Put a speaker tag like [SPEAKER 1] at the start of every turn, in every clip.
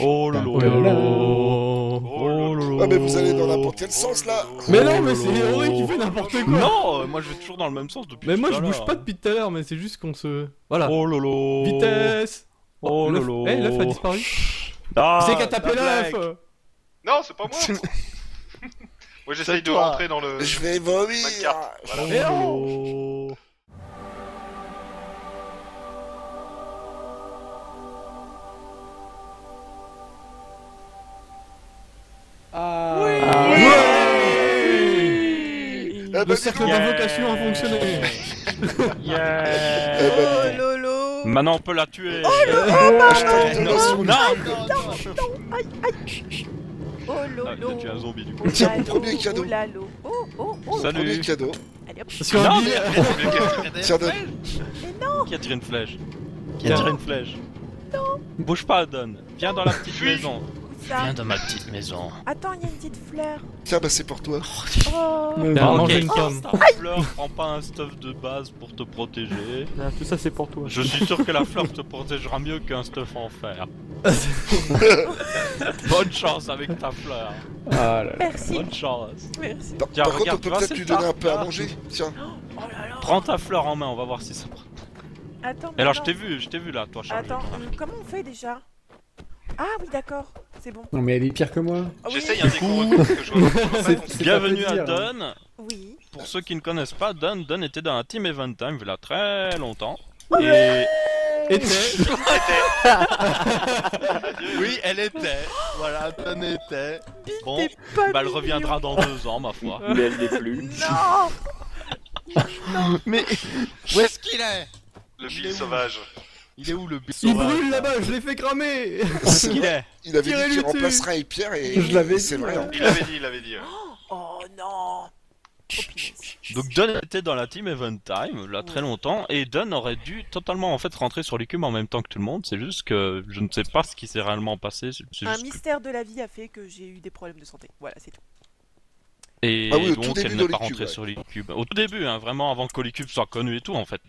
[SPEAKER 1] Oh lolo.
[SPEAKER 2] Oh.
[SPEAKER 1] Oh lolo.
[SPEAKER 3] Ah mais vous allez dans n'importe quel sens là
[SPEAKER 2] Mais non, mais c'est Héroï qui fait n'importe quoi
[SPEAKER 1] Non, moi je vais toujours dans le même sens depuis
[SPEAKER 2] Mais
[SPEAKER 1] tout
[SPEAKER 2] moi
[SPEAKER 1] à
[SPEAKER 2] je bouge pas depuis tout à l'heure, mais c'est juste qu'on se... Voilà.
[SPEAKER 1] Oh lolo.
[SPEAKER 2] Vitesse
[SPEAKER 1] Oh lolo.
[SPEAKER 2] Eh, l'œuf a disparu
[SPEAKER 1] Ah,
[SPEAKER 2] C'est qu'à taper l'œuf.
[SPEAKER 4] Non, c'est pas moi Moi j'essaye de rentrer dans le...
[SPEAKER 3] Je vais vomir.
[SPEAKER 4] Voilà.
[SPEAKER 1] Oh
[SPEAKER 5] Ah.
[SPEAKER 2] Ouais
[SPEAKER 3] Eh ben,
[SPEAKER 2] Le cercle
[SPEAKER 1] Yeah.
[SPEAKER 2] d'invocation a fonctionné
[SPEAKER 1] Yeah.
[SPEAKER 6] Oh lolo
[SPEAKER 1] Maintenant on peut la tuer.
[SPEAKER 3] Hashtag
[SPEAKER 1] non,
[SPEAKER 3] donation.
[SPEAKER 1] non, non, non.
[SPEAKER 6] Oh
[SPEAKER 1] Ah,
[SPEAKER 6] lolo
[SPEAKER 1] t'as tué un zombie du coup.
[SPEAKER 3] Tiens,
[SPEAKER 6] Lalo,
[SPEAKER 3] premier cadeau.
[SPEAKER 6] Oh lalo Oh oh oh
[SPEAKER 1] Salut.
[SPEAKER 3] Premier cadeau.
[SPEAKER 6] Allez hop
[SPEAKER 2] Sur
[SPEAKER 1] Non, mais
[SPEAKER 3] Tiens, donne.
[SPEAKER 1] Qui a tiré une flèche Qui a
[SPEAKER 2] Tiens.
[SPEAKER 1] tiré une flèche Non Bouge pas, Don. Viens dans la petite maison.
[SPEAKER 6] Ça
[SPEAKER 1] Viens dans ma petite maison.
[SPEAKER 6] Attends, il y a une petite fleur
[SPEAKER 3] Tiens, bah c'est pour toi.
[SPEAKER 6] Oh
[SPEAKER 2] Tiens,
[SPEAKER 1] Ok.
[SPEAKER 2] mange une pomme.
[SPEAKER 1] Ta fleur prend pas un stuff de base pour te protéger.
[SPEAKER 5] Ah, tout ça c'est pour toi.
[SPEAKER 1] Je suis sûr que la fleur te protégera mieux qu'un stuff en fer. Bonne chance avec ta fleur.
[SPEAKER 5] Ah là là.
[SPEAKER 6] Merci
[SPEAKER 1] Bonne chance.
[SPEAKER 6] Merci
[SPEAKER 3] Par,
[SPEAKER 1] Tiens,
[SPEAKER 3] par contre, on
[SPEAKER 1] tu
[SPEAKER 3] peut peut-être lui donner un peu à manger. Tiens.
[SPEAKER 6] Oh là là
[SPEAKER 1] Prends ta fleur en main, on va voir si ça prend.
[SPEAKER 6] Attends,
[SPEAKER 1] Et alors je t'ai vu, je t'ai vu là, toi Charles.
[SPEAKER 6] Attends, euh, comment on fait déjà? Ah oui, d'accord, c'est bon.
[SPEAKER 5] Non mais elle est pire que moi.
[SPEAKER 6] Oui,
[SPEAKER 4] J'essaye un déco parce que je vois
[SPEAKER 5] C'est- c'est
[SPEAKER 1] Bienvenue à
[SPEAKER 5] hein.
[SPEAKER 1] Don.
[SPEAKER 6] Oui.
[SPEAKER 1] Pour ceux qui ne connaissent pas, Don, Don était dans un team event time il y a très longtemps. Et
[SPEAKER 2] Était...
[SPEAKER 1] oui, elle était. Voilà, Don était. Bon, bah elle reviendra dans deux ans, ma foi.
[SPEAKER 5] Mais elle l'est plus.
[SPEAKER 6] Non
[SPEAKER 1] Mais où est-ce qu'il est?
[SPEAKER 4] Le bill sauvage.
[SPEAKER 1] Il est où le
[SPEAKER 2] Il brûle là-bas, je l'ai fait cramer
[SPEAKER 1] Où est-ce qu'il est?
[SPEAKER 3] Il avait dit qu'il
[SPEAKER 2] dessus.
[SPEAKER 3] remplacerait Pierre et
[SPEAKER 5] Je l'avais
[SPEAKER 3] c'est
[SPEAKER 5] dit,
[SPEAKER 3] vrai. hein.
[SPEAKER 4] Il l'avait dit, il l'avait dit.
[SPEAKER 6] Oh non Oh.
[SPEAKER 1] Donc Don était dans la team Event Time, là très longtemps, et Don aurait dû totalement en fait rentrer sur l'écume en même temps que tout le monde, c'est juste que je ne sais pas ce qui s'est réellement passé, c'est c'est
[SPEAKER 6] Un
[SPEAKER 1] juste que...
[SPEAKER 6] mystère de la vie a fait que j'ai eu des problèmes de santé. Voilà, c'est tout.
[SPEAKER 1] Et
[SPEAKER 3] Ah oui, au tout
[SPEAKER 1] donc
[SPEAKER 3] début
[SPEAKER 1] elle
[SPEAKER 3] dans
[SPEAKER 1] n'est pas rentrée
[SPEAKER 3] ouais.
[SPEAKER 1] sur l'écume. Au tout début, hein, vraiment avant que l'écume soit connue et tout en fait.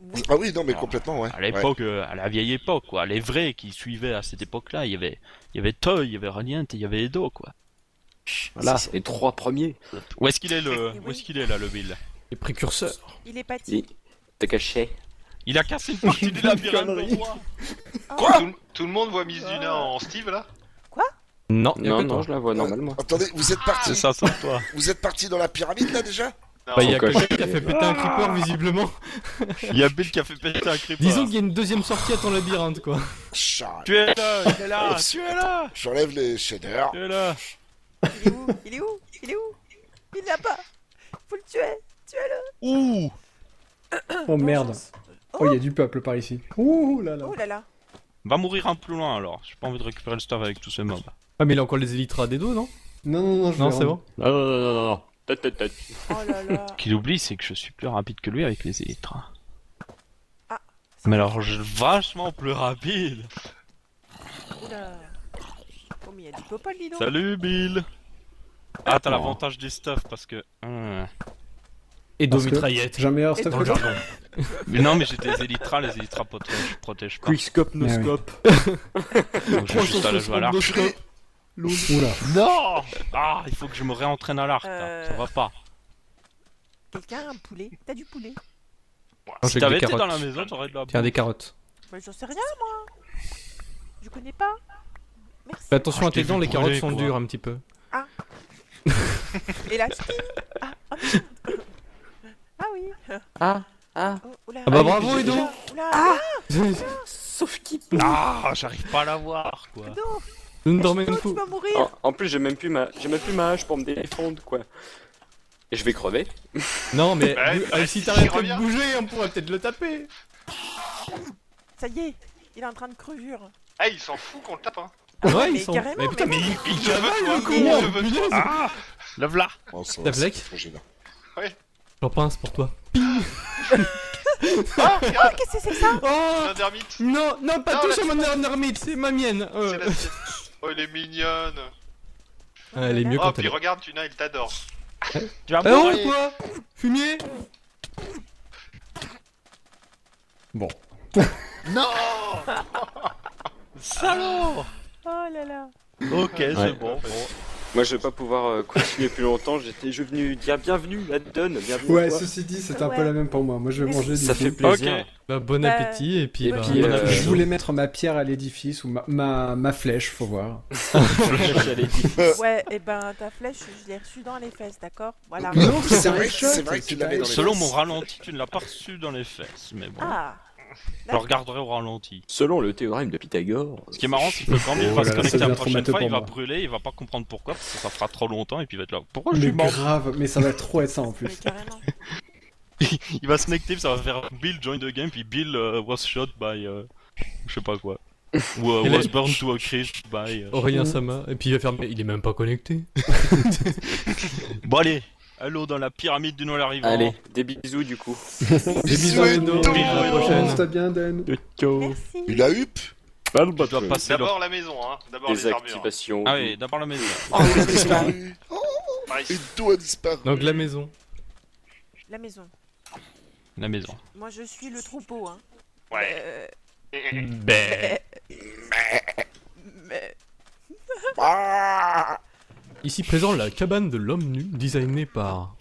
[SPEAKER 6] Oui.
[SPEAKER 3] Ah oui, non, mais
[SPEAKER 1] Alors,
[SPEAKER 3] complètement, ouais.
[SPEAKER 1] À l'époque, euh, à la vieille époque, quoi, les vrais qui suivaient à cette époque-là, il y avait, il y avait Toy, il y avait Radiant et il y avait Edo, quoi.
[SPEAKER 5] Voilà, les trois premiers.
[SPEAKER 1] Où est-ce qu'il est le,
[SPEAKER 6] Oui.
[SPEAKER 1] où est-ce qu'il est là le Bill?
[SPEAKER 2] Les précurseurs.
[SPEAKER 6] Il est pâti.
[SPEAKER 5] Oui. T'es caché.
[SPEAKER 1] Il a cassé une partie du labyrinthe de roi.
[SPEAKER 4] Quoi tout, tout le monde voit Mizuna en Steve là?
[SPEAKER 2] Non, a
[SPEAKER 5] Non, non,
[SPEAKER 2] toi.
[SPEAKER 5] je la vois normal moi.
[SPEAKER 3] Attendez, vous êtes
[SPEAKER 1] C'est
[SPEAKER 3] parti
[SPEAKER 1] ça, c'est toi.
[SPEAKER 3] Vous êtes parti dans la pyramide là déjà?
[SPEAKER 4] Non.
[SPEAKER 2] Bah, y a
[SPEAKER 5] Pourquoi
[SPEAKER 2] que toi qui a fait péter un creeper visiblement.
[SPEAKER 1] Il y a Bill qui a fait péter un creeper.
[SPEAKER 2] Disons qu'il y a une deuxième sortie à ton labyrinthe quoi.
[SPEAKER 1] Tu es là, il est là, tu es là,
[SPEAKER 3] J'enlève les shaders.
[SPEAKER 1] tu es là.
[SPEAKER 6] Il est où? Il est où? Il est où? Il l'a pas Faut le tuer Tuez-le
[SPEAKER 1] Ouh
[SPEAKER 5] Oh merde. Oh, il y a du peuple par ici. Ouh là là.
[SPEAKER 6] Oh là là
[SPEAKER 1] Va mourir un peu plus loin alors. J'ai pas envie de récupérer le stuff avec tous ces mobs.
[SPEAKER 2] Ah mais il a encore les élytras des dos non?
[SPEAKER 5] Non, non, non, je
[SPEAKER 2] Non c'est bon
[SPEAKER 5] Non, non, non, non, non,
[SPEAKER 6] Oh là là
[SPEAKER 1] Ce qu'il oublie, c'est que je suis plus rapide que lui avec les élytres.
[SPEAKER 6] Ah.
[SPEAKER 1] Mais alors, je vachement plus rapide.
[SPEAKER 6] Oula Oh mais il y a du popol dis donc
[SPEAKER 1] Salut Bill. Ah, t'as l'avantage des stuff parce que. Hmm.
[SPEAKER 2] Et dos
[SPEAKER 5] Parce que
[SPEAKER 2] mitraillette.
[SPEAKER 5] J'ai un meilleur stuff que toi.
[SPEAKER 1] Mais non, mais j'ai des élytras, les élytras protègent, protègent pas.
[SPEAKER 5] Quickscope,
[SPEAKER 2] Ah
[SPEAKER 5] no
[SPEAKER 2] scope.
[SPEAKER 1] Donc je vais juste aller jouer à l'arc.
[SPEAKER 5] Oula.
[SPEAKER 1] Non Ah, il faut que je me réentraîne à l'arc. là.
[SPEAKER 6] Euh.
[SPEAKER 1] Ça va pas.
[SPEAKER 6] Quelqu'un a un poulet? T'as du poulet?
[SPEAKER 2] Non,
[SPEAKER 1] Si
[SPEAKER 2] j'ai que
[SPEAKER 1] t'avais
[SPEAKER 2] des
[SPEAKER 1] été dans la
[SPEAKER 2] carottes.
[SPEAKER 1] maison, t'aurais de la
[SPEAKER 2] Tiens des carottes.
[SPEAKER 6] Bah j'en sais rien moi Je connais pas Merci
[SPEAKER 2] Fais attention
[SPEAKER 1] Ah,
[SPEAKER 2] à tes dents, les carottes sont
[SPEAKER 1] quoi.
[SPEAKER 2] dures un petit peu.
[SPEAKER 6] Et là skin Ah, ah, merde. ah oui
[SPEAKER 5] Ah, ah.
[SPEAKER 6] Oh, oula.
[SPEAKER 2] Ah bah
[SPEAKER 6] Ah,
[SPEAKER 2] bravo,
[SPEAKER 6] oula,
[SPEAKER 2] Edo.
[SPEAKER 6] oula, Ah
[SPEAKER 5] Sauf qui
[SPEAKER 1] Ah, j'arrive pas à la voir, quoi.
[SPEAKER 2] Nous ne dormez
[SPEAKER 6] Edo,
[SPEAKER 2] une
[SPEAKER 6] tu
[SPEAKER 2] fou.
[SPEAKER 6] vas mourir
[SPEAKER 5] en, en plus, j'ai même plus ma, j'ai même plus ma hache pour me défendre, quoi. Et je vais crever.
[SPEAKER 2] Non mais
[SPEAKER 4] Bah, bah,
[SPEAKER 2] euh,
[SPEAKER 4] si
[SPEAKER 2] si t'arrêtes de bouger, on pourrait peut-être le taper.
[SPEAKER 6] Ça y est Il est en train de crevure
[SPEAKER 4] Ah, il s'en fout qu'on le tape hein
[SPEAKER 2] Ouais,
[SPEAKER 6] mais
[SPEAKER 2] ils sont.
[SPEAKER 6] carrément,
[SPEAKER 2] Mais putain,
[SPEAKER 6] mais
[SPEAKER 2] il
[SPEAKER 4] Il veut, toi
[SPEAKER 2] con,
[SPEAKER 4] Il te veut,
[SPEAKER 2] punaise.
[SPEAKER 4] toi
[SPEAKER 1] Ah Le v'là
[SPEAKER 3] Oh, gênant.
[SPEAKER 2] J'en pince pour toi.
[SPEAKER 4] Ah, regarde
[SPEAKER 6] Qu'est-ce que c'est ça?
[SPEAKER 2] Oh
[SPEAKER 4] L'indermite
[SPEAKER 2] Non, non, pas
[SPEAKER 4] Non,
[SPEAKER 2] touche à mon ermite, c'est ma mienne. Euh.
[SPEAKER 4] Oh, elle est mignonne
[SPEAKER 2] Ah, elle est mieux
[SPEAKER 4] Oh,
[SPEAKER 2] quand
[SPEAKER 4] puis
[SPEAKER 2] elle est.
[SPEAKER 4] regarde, Tuna, il t'adore
[SPEAKER 1] Tu vas
[SPEAKER 2] Eh oh,
[SPEAKER 1] mourir.
[SPEAKER 2] quoi? Fumier?
[SPEAKER 5] Bon.
[SPEAKER 1] Non Salaud
[SPEAKER 6] Oh là là.
[SPEAKER 1] Ok, c'est bon. bon.
[SPEAKER 5] Moi, je vais pas pouvoir euh, continuer plus longtemps. J'étais, je venu dire bienvenue à Don, bienvenue.
[SPEAKER 7] Ouais, ceci dit, c'est un
[SPEAKER 6] Ouais.
[SPEAKER 7] peu la même pour moi. Moi, je vais manger du
[SPEAKER 5] Ça
[SPEAKER 7] coup.
[SPEAKER 5] fait plaisir.
[SPEAKER 2] Bah, bon
[SPEAKER 6] Bah,
[SPEAKER 2] appétit et puis, bah,
[SPEAKER 5] puis,
[SPEAKER 2] bon
[SPEAKER 5] euh,
[SPEAKER 2] appétit.
[SPEAKER 7] Je voulais mettre ma pierre à l'édifice ou ma, ma, ma flèche, faut voir.
[SPEAKER 6] Ouais, et ben ta flèche, je l'ai reçue dans les fesses, d'accord? Voilà.
[SPEAKER 3] Non,
[SPEAKER 7] c'est un
[SPEAKER 3] vrai,
[SPEAKER 7] shot,
[SPEAKER 3] c'est vrai que tu l'avais dans les
[SPEAKER 1] Selon
[SPEAKER 3] fesses.
[SPEAKER 1] mon ralenti, tu ne l'as pas reçu dans les fesses, mais bon.
[SPEAKER 6] Ah,
[SPEAKER 1] Je regarderai au ralenti.
[SPEAKER 5] Selon le théorème de Pythagore.
[SPEAKER 1] Ce qui est marrant, c'est que quand il
[SPEAKER 7] Oh
[SPEAKER 1] va se connecter la prochaine fois, il va brûler, il va pas comprendre pourquoi, parce que ça fera trop longtemps, et puis il va être là. Pourquoi je suis mort?
[SPEAKER 7] grave, mais ça va trop être ça en plus.
[SPEAKER 1] Il va se connecter, puis ça va faire Bill join the game, puis Bill euh, was shot by. euh, je sais pas quoi. Ou euh, was burned to a crisp by.
[SPEAKER 2] Aurélien Sama, et puis il va faire, mais il est même pas connecté.
[SPEAKER 1] Bon, allez Allô dans la pyramide du Noël arrivant.
[SPEAKER 5] Allez, des bisous du coup.
[SPEAKER 2] Des bisous à Endo,
[SPEAKER 3] Bisous,
[SPEAKER 2] à la prochaine.
[SPEAKER 7] Bien, Dan.
[SPEAKER 5] Ciao.
[SPEAKER 6] Merci.
[SPEAKER 3] Il a hup
[SPEAKER 1] Tu dois passer le...
[SPEAKER 4] D'abord la maison, hein. D'abord les armures.
[SPEAKER 5] Désactivation.
[SPEAKER 1] Ah oui, d'abord la maison.
[SPEAKER 3] Oh, il a disparu Oh,
[SPEAKER 4] Nice.
[SPEAKER 3] A disparu
[SPEAKER 2] Donc la maison.
[SPEAKER 6] La maison.
[SPEAKER 1] La maison.
[SPEAKER 6] Moi, je suis le troupeau, hein.
[SPEAKER 4] Ouais.
[SPEAKER 6] Euh,
[SPEAKER 2] Ben.
[SPEAKER 6] mais...
[SPEAKER 3] Ah
[SPEAKER 2] Ici présent la cabane de l'homme nu, designée par.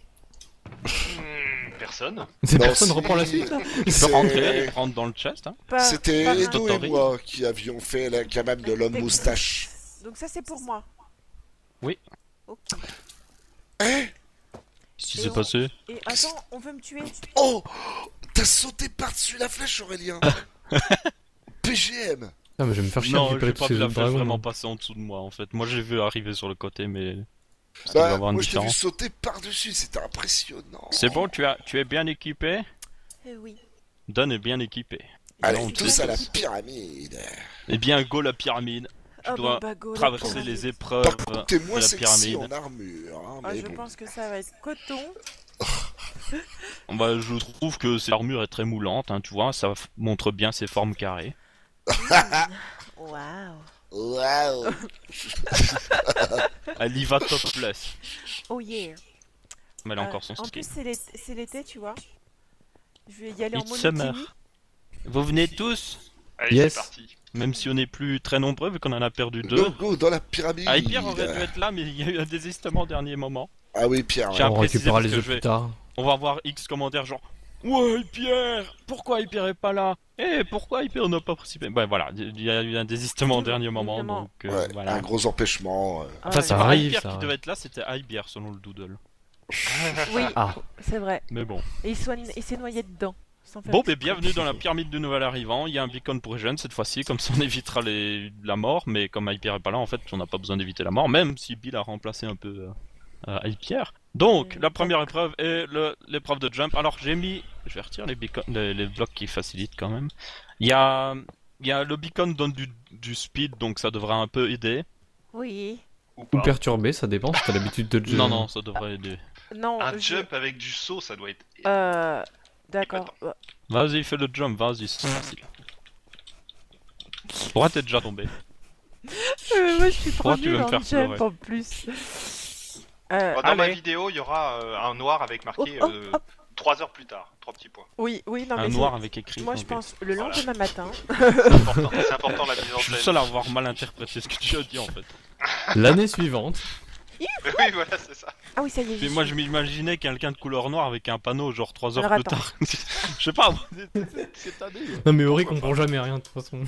[SPEAKER 4] Personne.
[SPEAKER 2] Cette
[SPEAKER 3] Non,
[SPEAKER 2] personne reprend la suite là
[SPEAKER 1] Tu peux
[SPEAKER 3] C'est-
[SPEAKER 1] rentrer, rentre dans le chest. Hein.
[SPEAKER 3] C'était Edo et
[SPEAKER 1] Totori.
[SPEAKER 3] moi qui avions fait la cabane de l'homme moustache.
[SPEAKER 6] Donc ça, c'est pour moi.
[SPEAKER 1] Oui.
[SPEAKER 6] Ok.
[SPEAKER 3] Hein?
[SPEAKER 1] Qu'est-ce qui s'est
[SPEAKER 6] on-
[SPEAKER 1] passé?
[SPEAKER 6] Et attends, on veut me tuer.
[SPEAKER 3] Oh T'as sauté par-dessus la flèche, Aurélien PGM
[SPEAKER 2] Ah, mais je vais me faire chier
[SPEAKER 1] Non, j'ai
[SPEAKER 2] récupérer
[SPEAKER 1] pas la
[SPEAKER 2] dragons.
[SPEAKER 1] vraiment passer en dessous de moi en fait. Moi j'ai vu arriver sur le côté, mais. Ça
[SPEAKER 3] Bah,
[SPEAKER 1] avoir une
[SPEAKER 3] moi je t'ai vu sauter par-dessus, c'était impressionnant.
[SPEAKER 1] C'est bon, tu, as, tu es bien équipé?
[SPEAKER 6] Euh, oui.
[SPEAKER 1] Don est bien équipé.
[SPEAKER 3] Allez,
[SPEAKER 1] on
[SPEAKER 3] tous à la pyramide.
[SPEAKER 1] Eh bien, go la pyramide. Tu dois
[SPEAKER 6] bon, bah, go, la
[SPEAKER 1] traverser les épreuves
[SPEAKER 3] Par contre, t'es moins
[SPEAKER 1] de la
[SPEAKER 3] sexy
[SPEAKER 1] pyramide.
[SPEAKER 3] en armure, hein, mais
[SPEAKER 6] je
[SPEAKER 3] bon.
[SPEAKER 6] pense que ça va être coton.
[SPEAKER 1] Bah, je trouve que cette armure est très moulante, hein, tu vois, ça montre bien ses formes carrées.
[SPEAKER 6] Waouh.
[SPEAKER 3] Waouh
[SPEAKER 1] Elle y va topless.
[SPEAKER 6] Oh yeah.
[SPEAKER 1] Mais elle a
[SPEAKER 6] Euh,
[SPEAKER 1] encore son
[SPEAKER 6] en
[SPEAKER 1] skin.
[SPEAKER 6] plus, c'est l'été, tu vois. Je vais y aller en
[SPEAKER 1] It's summer.
[SPEAKER 6] monokini.
[SPEAKER 1] Vous venez tous
[SPEAKER 4] Allez,
[SPEAKER 2] Yes.
[SPEAKER 4] c'est parti.
[SPEAKER 1] Même si on n'est plus très nombreux, vu qu'on en a perdu deux.
[SPEAKER 3] Go, go, dans la pyramide
[SPEAKER 1] Ah, et Pierre aurait dû être là, mais il y a eu un désistement au dernier moment.
[SPEAKER 3] Ah oui, Pierre, ouais.
[SPEAKER 1] J'ai-
[SPEAKER 2] On récupérera les
[SPEAKER 1] vais-
[SPEAKER 2] plus tard.
[SPEAKER 1] On va avoir X commentaires genre Ouais, Pierre Pourquoi Pierre est pas là? Eh, pourquoi Pierre n'a pas participé Ben voilà, il y a eu un désistement au dernier moment, donc euh,
[SPEAKER 3] Ouais,
[SPEAKER 1] voilà.
[SPEAKER 3] un gros empêchement. euh.
[SPEAKER 6] Ah,
[SPEAKER 1] Enfin,
[SPEAKER 6] ouais.
[SPEAKER 1] c'est
[SPEAKER 2] Ça
[SPEAKER 1] pas
[SPEAKER 2] arrive,
[SPEAKER 1] Pierre
[SPEAKER 2] ça
[SPEAKER 1] qui devait être là, c'était Hybier selon le doodle.
[SPEAKER 6] Oui,
[SPEAKER 2] Ah.
[SPEAKER 6] c'est vrai.
[SPEAKER 1] Mais bon.
[SPEAKER 6] Et il, soit- il s'est noyé dedans. sans faire
[SPEAKER 1] Bon,
[SPEAKER 6] exprès.
[SPEAKER 1] ben bienvenue dans la pyramide du nouvel arrivant. Il y a un beacon pour les jeunes cette fois-ci, comme ça on évitera les... la mort. Mais comme Hyper est pas là, en fait, on n'a pas besoin d'éviter la mort, même si Bill a remplacé un peu euh, euh, Hyper. Donc,
[SPEAKER 6] Euh,
[SPEAKER 1] la première épreuve est le- l'épreuve de jump. Alors, j'ai mis. Je vais retirer les, beacons- les, les blocs qui facilitent quand même. Il y a. Il y a le beacon donne du, du speed, donc ça devrait un peu aider.
[SPEAKER 6] Oui.
[SPEAKER 4] Ou
[SPEAKER 2] perturbé, ça dépend si t'as l'habitude de jump.
[SPEAKER 1] Non, non, ça devrait aider.
[SPEAKER 6] Non,
[SPEAKER 4] Un
[SPEAKER 6] je-
[SPEAKER 4] jump avec du saut, ça doit être.
[SPEAKER 6] Euh. D'accord.
[SPEAKER 1] Vas-y, fais le jump, vas-y, c'est facile. Pourquoi t'es déjà tombé?
[SPEAKER 6] Euh, moi, je suis trop
[SPEAKER 1] me
[SPEAKER 6] en
[SPEAKER 1] faire
[SPEAKER 6] jump en plus. Euh,
[SPEAKER 4] Oh, dans ma
[SPEAKER 1] allez.
[SPEAKER 4] vidéo, il y aura euh, un noir avec marqué
[SPEAKER 6] Oh, oh,
[SPEAKER 4] euh,
[SPEAKER 6] oh.
[SPEAKER 4] 3 heures plus tard. 3 petits points.
[SPEAKER 6] oui, oui, non,
[SPEAKER 1] Un
[SPEAKER 6] mais
[SPEAKER 1] noir
[SPEAKER 6] c'est-
[SPEAKER 1] avec écrit.
[SPEAKER 6] Moi, je pense le
[SPEAKER 4] Voilà.
[SPEAKER 6] lendemain matin.
[SPEAKER 4] C'est important, c'est important la mise en
[SPEAKER 1] Je suis le
[SPEAKER 4] scène.
[SPEAKER 1] seul à avoir mal interprété ce que tu as dit en fait.
[SPEAKER 2] L'année suivante.
[SPEAKER 4] oui, voilà, c'est ça.
[SPEAKER 6] Ah oui, ça y est. J'y
[SPEAKER 1] moi je m'imaginais quelqu'un de couleur noire avec un panneau genre 3 heures
[SPEAKER 6] Alors,
[SPEAKER 1] plus
[SPEAKER 6] attends.
[SPEAKER 1] tard. Je sais pas, c'est année.
[SPEAKER 2] Non, mais Ori comprend jamais rien de toute façon.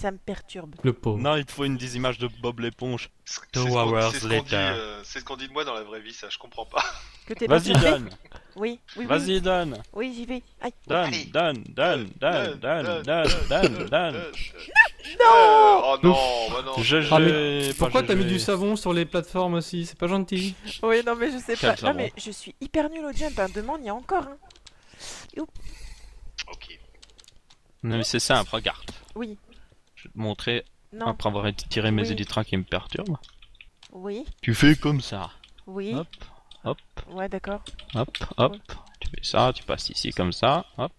[SPEAKER 6] Ça me perturbe.
[SPEAKER 2] Le pauvre.
[SPEAKER 1] Non, il te faut une des images de Bob l'éponge.
[SPEAKER 4] C'est
[SPEAKER 1] Two
[SPEAKER 4] ce qu'on
[SPEAKER 1] hours
[SPEAKER 4] c'est ce qu'on dit,
[SPEAKER 1] later.
[SPEAKER 4] euh, c'est ce qu'on dit de moi dans la vraie vie, ça, je comprends pas.
[SPEAKER 6] Que t'es
[SPEAKER 1] Vas-y Dan,
[SPEAKER 6] Oui, oui, oui.
[SPEAKER 1] vas-y Dan,
[SPEAKER 6] Oui, j'y vais. Aïe.
[SPEAKER 1] Dan, Dan, Dan, Dan, Dan, Dan, Dan.
[SPEAKER 4] Non Oh non, bah non.
[SPEAKER 1] Je,
[SPEAKER 2] Ah,
[SPEAKER 1] je-
[SPEAKER 2] Pourquoi
[SPEAKER 1] pas
[SPEAKER 2] t'as mis du savon sur les plateformes aussi? C'est pas gentil.
[SPEAKER 6] Oui, non, mais je sais pas. Non, mais je suis hyper nulle au jump. Hein. Demande, il y a encore. Hein.
[SPEAKER 4] Ok.
[SPEAKER 1] Non mais c'est simple, regarde.
[SPEAKER 6] Oui.
[SPEAKER 1] Montrer
[SPEAKER 6] Non.
[SPEAKER 1] après avoir tiré mes
[SPEAKER 6] Oui.
[SPEAKER 1] élytras qui me perturbent.
[SPEAKER 6] Oui.
[SPEAKER 1] Tu fais comme ça.
[SPEAKER 6] Oui.
[SPEAKER 1] Hop, hop,
[SPEAKER 6] Ouais, d'accord.
[SPEAKER 1] hop, hop. Tu fais ça, tu passes ici comme ça, hop.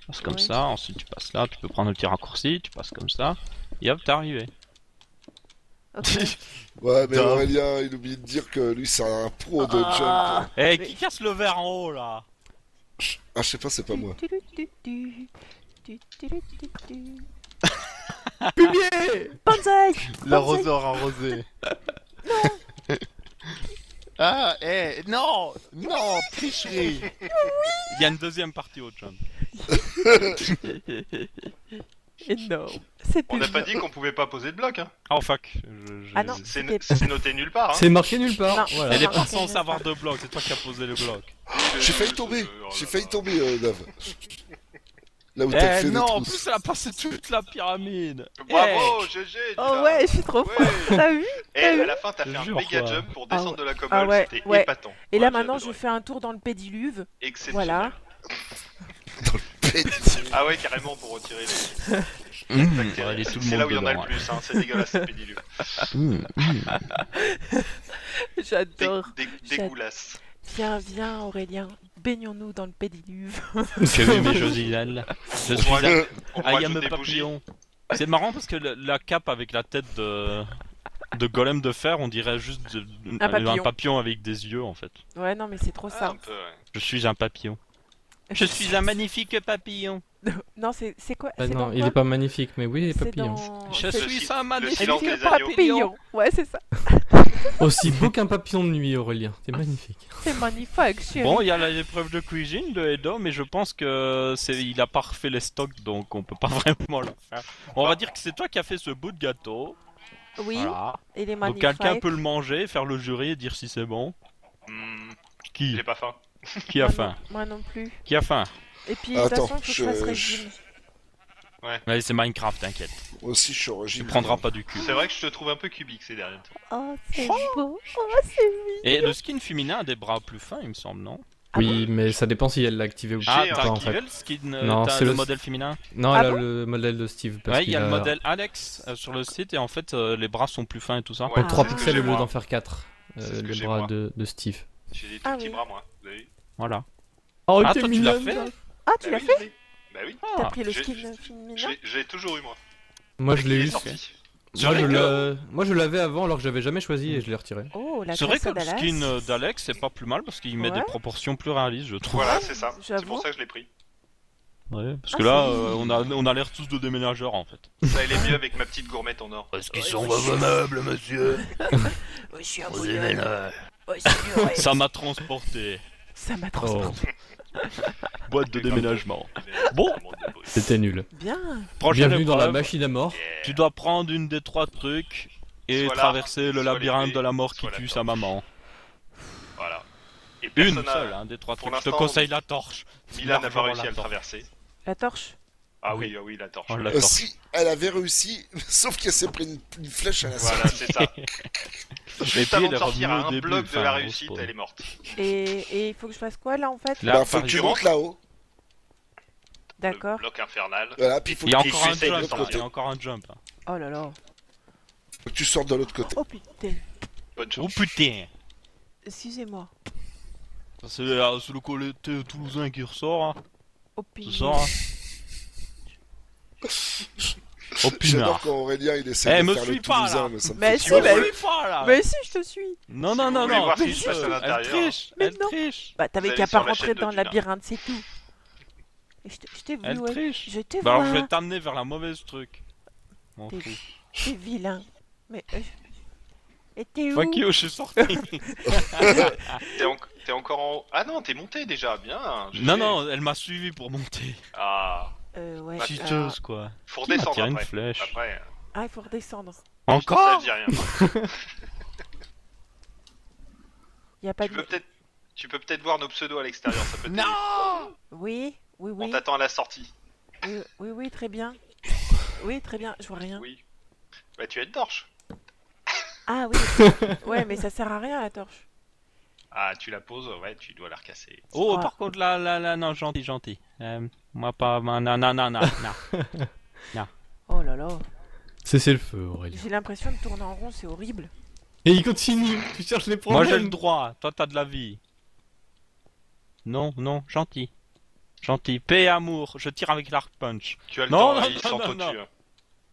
[SPEAKER 1] Tu passes comme
[SPEAKER 6] Oui.
[SPEAKER 1] ça, ensuite tu passes là, tu peux prendre le petit raccourci, tu passes comme ça, et hop, t'es arrivé.
[SPEAKER 3] Ouais, mais. Aurélien, il oublie de dire que lui, c'est un pro de
[SPEAKER 6] Ah.
[SPEAKER 3] jump.
[SPEAKER 1] Eh,
[SPEAKER 6] Mais-
[SPEAKER 1] qui casse le verre en haut là?
[SPEAKER 3] Ah, je sais pas, c'est pas moi.
[SPEAKER 2] Fumier
[SPEAKER 6] Banzai
[SPEAKER 8] L'arroseur arrosé. ah, eh, non Non Tricherie
[SPEAKER 1] Il y a une deuxième partie au jump.
[SPEAKER 6] Énorme.
[SPEAKER 4] On n'a pas dit qu'on pouvait pas poser de bloc, hein.
[SPEAKER 1] Oh fuck. je- je-
[SPEAKER 6] Ah non.
[SPEAKER 4] C'est noté nulle part, hein.
[SPEAKER 2] C'est marqué nulle part.
[SPEAKER 6] Non.
[SPEAKER 2] Voilà.
[SPEAKER 1] Elle est pas
[SPEAKER 6] ok,
[SPEAKER 1] censée
[SPEAKER 6] je
[SPEAKER 1] avoir de bloc, c'est toi qui as posé le bloc.
[SPEAKER 3] J'ai failli tomber.
[SPEAKER 4] Oh là
[SPEAKER 3] J'ai failli tomber, euh, Dave. Là où t'as
[SPEAKER 1] Eh
[SPEAKER 3] fait
[SPEAKER 1] non, en plus elle a passé toute la pyramide.
[SPEAKER 4] Bravo, GG
[SPEAKER 6] Oh ouais, je suis trop
[SPEAKER 4] Ouais.
[SPEAKER 6] fort. T'as vu
[SPEAKER 4] Et à la fin, t'as fait un méga
[SPEAKER 1] quoi.
[SPEAKER 4] jump pour
[SPEAKER 6] Ah
[SPEAKER 4] descendre de la commode,
[SPEAKER 6] Ah ouais,
[SPEAKER 4] c'était
[SPEAKER 6] ouais.
[SPEAKER 4] épatant.
[SPEAKER 6] Et là maintenant, je fais un tour dans le pédiluve.
[SPEAKER 4] Exceptionnel.
[SPEAKER 6] Voilà.
[SPEAKER 4] Ah ouais, carrément pour retirer les
[SPEAKER 1] Mmh, le
[SPEAKER 4] C'est là où il y en a le plus, hein. c'est dégueulasse cette pédiluve.
[SPEAKER 1] Mmh, mmh.
[SPEAKER 6] J'adore.
[SPEAKER 4] dé dégoulasse.
[SPEAKER 6] Viens, viens Aurélien, baignons-nous dans le pédiluve.
[SPEAKER 1] Que oui, mais Josiane. Je suis
[SPEAKER 4] va
[SPEAKER 1] un... I am a papillon. C'est marrant parce que le- la cape avec la tête de de golem de fer, on dirait juste de-
[SPEAKER 6] Un papillon.
[SPEAKER 1] avec des yeux en fait.
[SPEAKER 6] Ouais, non, mais c'est trop
[SPEAKER 4] Ah,
[SPEAKER 6] ça.
[SPEAKER 4] un peu, ouais.
[SPEAKER 1] Je suis un papillon. Je suis un magnifique papillon.
[SPEAKER 6] Non, c'est c'est quoi
[SPEAKER 2] Ah
[SPEAKER 6] c'est
[SPEAKER 2] non, il est pas magnifique, mais oui, il est papillon.
[SPEAKER 6] dans-
[SPEAKER 1] Je suis un magnifique
[SPEAKER 6] papillon. Ouais, c'est ça.
[SPEAKER 2] Aussi beau qu'un papillon de nuit, Aurélien. T'es magnifique.
[SPEAKER 6] C'est magnifique, chérie.
[SPEAKER 1] Bon, il y a l'épreuve de cuisine de Edo, mais je pense que c'est il a pas refait les stocks, donc on peut pas vraiment le faire. On va dire que c'est toi qui as fait ce bout de gâteau.
[SPEAKER 6] oui,
[SPEAKER 1] Voilà.
[SPEAKER 6] il est
[SPEAKER 1] Donc
[SPEAKER 6] magnifique.
[SPEAKER 1] quelqu'un peut le manger, faire le jury et dire si c'est bon.
[SPEAKER 4] Hmm,
[SPEAKER 1] Qui
[SPEAKER 4] J'ai pas faim.
[SPEAKER 1] Qui a
[SPEAKER 6] Moi
[SPEAKER 1] faim
[SPEAKER 6] non- Moi non plus.
[SPEAKER 1] Qui a faim
[SPEAKER 6] Et puis, de toute
[SPEAKER 3] Attends,
[SPEAKER 6] façon, il faut que je fasse
[SPEAKER 3] je-
[SPEAKER 1] c'est Minecraft, t'inquiète.
[SPEAKER 3] Moi aussi, je suis
[SPEAKER 1] Tu prendras pas du cul.
[SPEAKER 4] C'est vrai que je te trouve un peu cubique ces derniers temps.
[SPEAKER 6] Oh, c'est beau. Oh, c'est mignon.
[SPEAKER 1] Et le skin féminin a des bras plus fins, il me semble, non?
[SPEAKER 6] Ah
[SPEAKER 2] oui, mais ça dépend si elle l'a activé ou
[SPEAKER 4] J'ai
[SPEAKER 2] pas,
[SPEAKER 1] Ah,
[SPEAKER 4] un
[SPEAKER 1] t'as
[SPEAKER 2] en
[SPEAKER 1] activé
[SPEAKER 2] fait.
[SPEAKER 1] le skin euh,
[SPEAKER 2] Non,
[SPEAKER 1] t'as
[SPEAKER 2] c'est
[SPEAKER 1] le
[SPEAKER 2] le-
[SPEAKER 1] modèle féminin?
[SPEAKER 2] Non,
[SPEAKER 6] Ah
[SPEAKER 2] elle a le modèle de Steve. Parce
[SPEAKER 1] Ouais, il y a
[SPEAKER 2] qu'il
[SPEAKER 1] le modèle Alex euh, sur le site et en fait euh, les bras sont plus fins et tout ça.
[SPEAKER 4] Ouais,
[SPEAKER 6] Ah.
[SPEAKER 2] 3
[SPEAKER 4] c'est ce que
[SPEAKER 2] pixels
[SPEAKER 4] j'ai,
[SPEAKER 2] au lieu
[SPEAKER 4] moi.
[SPEAKER 2] d'en faire 4.
[SPEAKER 4] C'est ce que
[SPEAKER 2] les
[SPEAKER 4] j'ai,
[SPEAKER 2] bras
[SPEAKER 4] moi.
[SPEAKER 2] de, de Steve.
[SPEAKER 4] J'ai des tout
[SPEAKER 6] Ah
[SPEAKER 4] petits
[SPEAKER 6] oui.
[SPEAKER 4] bras, moi. Vous avez vu?
[SPEAKER 1] Voilà.
[SPEAKER 2] Oh,
[SPEAKER 1] Ah, toi, tu l'as fait
[SPEAKER 6] Ah, tu l'as fait.
[SPEAKER 4] Bah oui,
[SPEAKER 6] T'as
[SPEAKER 1] Ah,
[SPEAKER 6] pris le
[SPEAKER 4] j'ai-
[SPEAKER 6] skin
[SPEAKER 4] j'ai- toujours eu moi.
[SPEAKER 2] Moi je l'ai eu. Moi je,
[SPEAKER 1] que-
[SPEAKER 2] Moi je l'avais avant alors que j'avais jamais choisi et je l'ai retiré.
[SPEAKER 6] Oh, la
[SPEAKER 1] C'est vrai que le skin euh, d'Alex c'est pas plus mal parce qu'il met
[SPEAKER 6] Ouais.
[SPEAKER 1] des proportions plus réalistes, je trouve.
[SPEAKER 4] Voilà, c'est ça. C'est pour ça que je l'ai pris.
[SPEAKER 1] Ouais, parce
[SPEAKER 6] Ah,
[SPEAKER 1] que là, euh, on a, on a l'air tous de déménageurs en fait.
[SPEAKER 4] Ça allait mieux avec ma petite gourmette en or.
[SPEAKER 1] Parce qu'ils
[SPEAKER 6] sont
[SPEAKER 1] raisonnables, monsieur?
[SPEAKER 6] Oh. Oh, vrai.
[SPEAKER 1] Ça m'a transporté.
[SPEAKER 6] Ça m'a
[SPEAKER 2] Oh,
[SPEAKER 6] transporté.
[SPEAKER 1] Boîte de déménagement. Bon.
[SPEAKER 2] c'était nul.
[SPEAKER 6] Bien.
[SPEAKER 1] Prochaine
[SPEAKER 2] Bienvenue dans la machine à mort.
[SPEAKER 1] Tu dois prendre une des trois trucs et
[SPEAKER 4] Soit là,
[SPEAKER 1] traverser le labyrinthe de la mort qui tue sa maman.
[SPEAKER 4] Voilà. Et
[SPEAKER 1] Une seule, hein, des trois trucs. Je te conseille la torche.
[SPEAKER 4] Milan n'a pas réussi à le traverser.
[SPEAKER 6] La torche?
[SPEAKER 4] Ah oui, ah oui, la torche.
[SPEAKER 1] Oh, la
[SPEAKER 3] Euh,
[SPEAKER 1] torche.
[SPEAKER 3] si elle avait réussi, sauf qu'elle s'est pris une, une flèche à la
[SPEAKER 4] Voilà,
[SPEAKER 3] sortie.
[SPEAKER 4] c'est ça.
[SPEAKER 1] Et
[SPEAKER 4] Juste
[SPEAKER 1] puis,
[SPEAKER 4] avant
[SPEAKER 1] elle
[SPEAKER 4] de sortir à un
[SPEAKER 1] début,
[SPEAKER 4] bloc de la réussite, elle est morte.
[SPEAKER 6] Et et il faut que je fasse quoi là en fait
[SPEAKER 1] Là,
[SPEAKER 3] Bah, faut que tu montes là-haut.
[SPEAKER 4] Le
[SPEAKER 6] D'accord.
[SPEAKER 4] bloc infernal.
[SPEAKER 3] Voilà, puis il faut
[SPEAKER 1] il y a
[SPEAKER 3] que tu
[SPEAKER 1] encore un jump.
[SPEAKER 3] l'autre côté.
[SPEAKER 1] Il y a encore un jump. hein.
[SPEAKER 6] Oh là là.
[SPEAKER 3] Faut que tu sortes de l'autre côté.
[SPEAKER 6] Oh putain.
[SPEAKER 4] Bonne
[SPEAKER 1] Oh
[SPEAKER 4] chance.
[SPEAKER 1] putain.
[SPEAKER 6] Excusez-moi.
[SPEAKER 1] C'est euh, c'est le collecté toulousain qui ressort. Hein.
[SPEAKER 6] Oh putain.
[SPEAKER 1] Oh
[SPEAKER 3] J'adore quand Aurélien il essaie
[SPEAKER 1] Eh,
[SPEAKER 3] de
[SPEAKER 1] me
[SPEAKER 3] faire le
[SPEAKER 1] suis pas,
[SPEAKER 3] Toulousain,
[SPEAKER 1] là.
[SPEAKER 3] mais ça me
[SPEAKER 6] Mais
[SPEAKER 3] fait
[SPEAKER 6] si,
[SPEAKER 1] Tu
[SPEAKER 6] bah oui.
[SPEAKER 1] suis pas là.
[SPEAKER 6] Mais si, je te suis.
[SPEAKER 1] Non, non, non,
[SPEAKER 4] voulez
[SPEAKER 1] non.
[SPEAKER 4] voir ce
[SPEAKER 1] Elle
[SPEAKER 4] qui se passe à
[SPEAKER 1] triche. Elle
[SPEAKER 4] l'intérieur.
[SPEAKER 1] triche.
[SPEAKER 6] Mais
[SPEAKER 1] Elle
[SPEAKER 6] non.
[SPEAKER 1] triche.
[SPEAKER 6] Bah t'avais
[SPEAKER 4] Vous
[SPEAKER 6] qu'à
[SPEAKER 4] allez
[SPEAKER 6] pas
[SPEAKER 4] sur la
[SPEAKER 6] rentrer
[SPEAKER 4] chaîne
[SPEAKER 6] dans le labyrinthe, c'est tout. Et je je t'ai vu, ouais.
[SPEAKER 1] triche.
[SPEAKER 6] Je
[SPEAKER 1] Bah alors je vais t'amener vers la mauvaise truc. M'en
[SPEAKER 6] T'es- vilain. Mais. euh, Et t'es où
[SPEAKER 1] Fuck you, je suis sorti.
[SPEAKER 4] T'es en- t'es encore en haut. Ah non, t'es monté déjà, bien.
[SPEAKER 1] Non, non, elle m'a suivi pour monter.
[SPEAKER 4] Ah,
[SPEAKER 6] Euh, ouais.
[SPEAKER 1] Quoi.
[SPEAKER 4] faut
[SPEAKER 1] Qui m'a
[SPEAKER 4] redescendre
[SPEAKER 1] une flèche
[SPEAKER 4] Après,
[SPEAKER 6] Ah, il faut redescendre.
[SPEAKER 4] ça
[SPEAKER 1] Encore
[SPEAKER 4] dit rien.
[SPEAKER 6] Y a pas
[SPEAKER 4] Tu
[SPEAKER 6] de.
[SPEAKER 4] peux peut-être, tu peux peut-être voir nos pseudos à l'extérieur. Ça peut.
[SPEAKER 1] Non
[SPEAKER 6] Oui, oui,
[SPEAKER 4] On
[SPEAKER 6] oui.
[SPEAKER 4] t'attend à la sortie.
[SPEAKER 6] Oui, oui, oui, très bien. Oui, très bien, je vois rien.
[SPEAKER 4] Oui. Bah tu as une torche.
[SPEAKER 6] Ah oui. Ouais, mais ça sert à rien la torche.
[SPEAKER 4] Ah, tu la poses, ouais, tu dois la recasser.
[SPEAKER 1] Oh,
[SPEAKER 6] Ah.
[SPEAKER 1] par contre, là, là, là, non, gentil, gentil. Euh, moi, pas. Non, non, non, non, non.
[SPEAKER 6] Oh là là.
[SPEAKER 2] Cessez le feu, Aurélien.
[SPEAKER 6] J'ai l'impression de tourner en rond, c'est horrible.
[SPEAKER 2] Et il continue. Tu cherches les
[SPEAKER 1] Moi,
[SPEAKER 2] problèmes.
[SPEAKER 1] j'ai le droit. Toi, t'as de la vie. Non, non, gentil. Gentil. Paix et amour. Je tire avec l'arc punch.
[SPEAKER 4] Tu as le
[SPEAKER 1] Non,
[SPEAKER 4] temps,
[SPEAKER 1] non,
[SPEAKER 4] il
[SPEAKER 1] non,
[SPEAKER 4] s'en
[SPEAKER 1] non,
[SPEAKER 4] au-dessus.
[SPEAKER 1] non.
[SPEAKER 4] hein.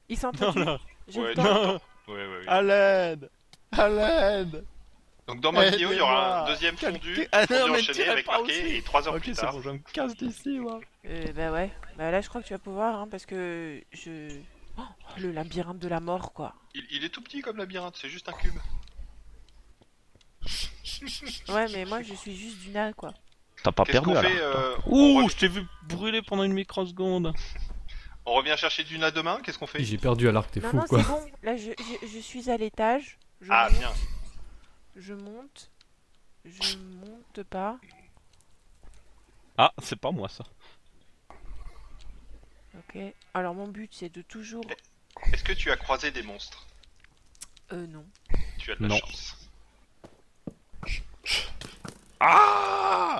[SPEAKER 6] Il s'entend
[SPEAKER 1] Non, non.
[SPEAKER 4] Ouais, non.
[SPEAKER 1] Non.
[SPEAKER 4] Ouais, ouais, ouais.
[SPEAKER 1] À l'aide. À l'aide.
[SPEAKER 4] Donc dans ma vidéo, il y aura un deuxième fondu,
[SPEAKER 1] Ah non,
[SPEAKER 4] fondu
[SPEAKER 1] mais
[SPEAKER 4] enchaîné avec
[SPEAKER 1] pas
[SPEAKER 4] marqué
[SPEAKER 1] aussi.
[SPEAKER 4] et 3 heures
[SPEAKER 1] Ok,
[SPEAKER 4] plus
[SPEAKER 1] c'est
[SPEAKER 4] tard.
[SPEAKER 1] bon, je me casse d'ici, moi.
[SPEAKER 6] Euh, bah ouais. Bah là, je crois que tu vas pouvoir, hein, parce que je. Le labyrinthe de la mort, quoi.
[SPEAKER 4] Il, il est tout petit comme labyrinthe, c'est juste un cube.
[SPEAKER 6] Ouais, mais moi, je suis juste du nain, quoi.
[SPEAKER 1] T'as pas perdu alors
[SPEAKER 4] fait euh, on,
[SPEAKER 1] Ouh, je t'ai vu brûler pendant une microseconde.
[SPEAKER 4] on revient chercher Duna demain Qu'est-ce qu'on fait?
[SPEAKER 2] J'ai perdu à l'arc, t'es
[SPEAKER 6] Non,
[SPEAKER 2] fou
[SPEAKER 6] non,
[SPEAKER 2] quoi.
[SPEAKER 6] c'est bon. Là, je, je, je suis à l'étage.
[SPEAKER 4] Ah, bien.
[SPEAKER 6] Je monte. Je monte pas.
[SPEAKER 1] Ah, c'est pas moi ça.
[SPEAKER 6] Ok. Alors, mon but, c'est de toujours.
[SPEAKER 4] Est-ce que tu as croisé des monstres
[SPEAKER 6] Euh, non.
[SPEAKER 4] Tu as de la
[SPEAKER 1] Non.
[SPEAKER 4] chance.
[SPEAKER 8] Ah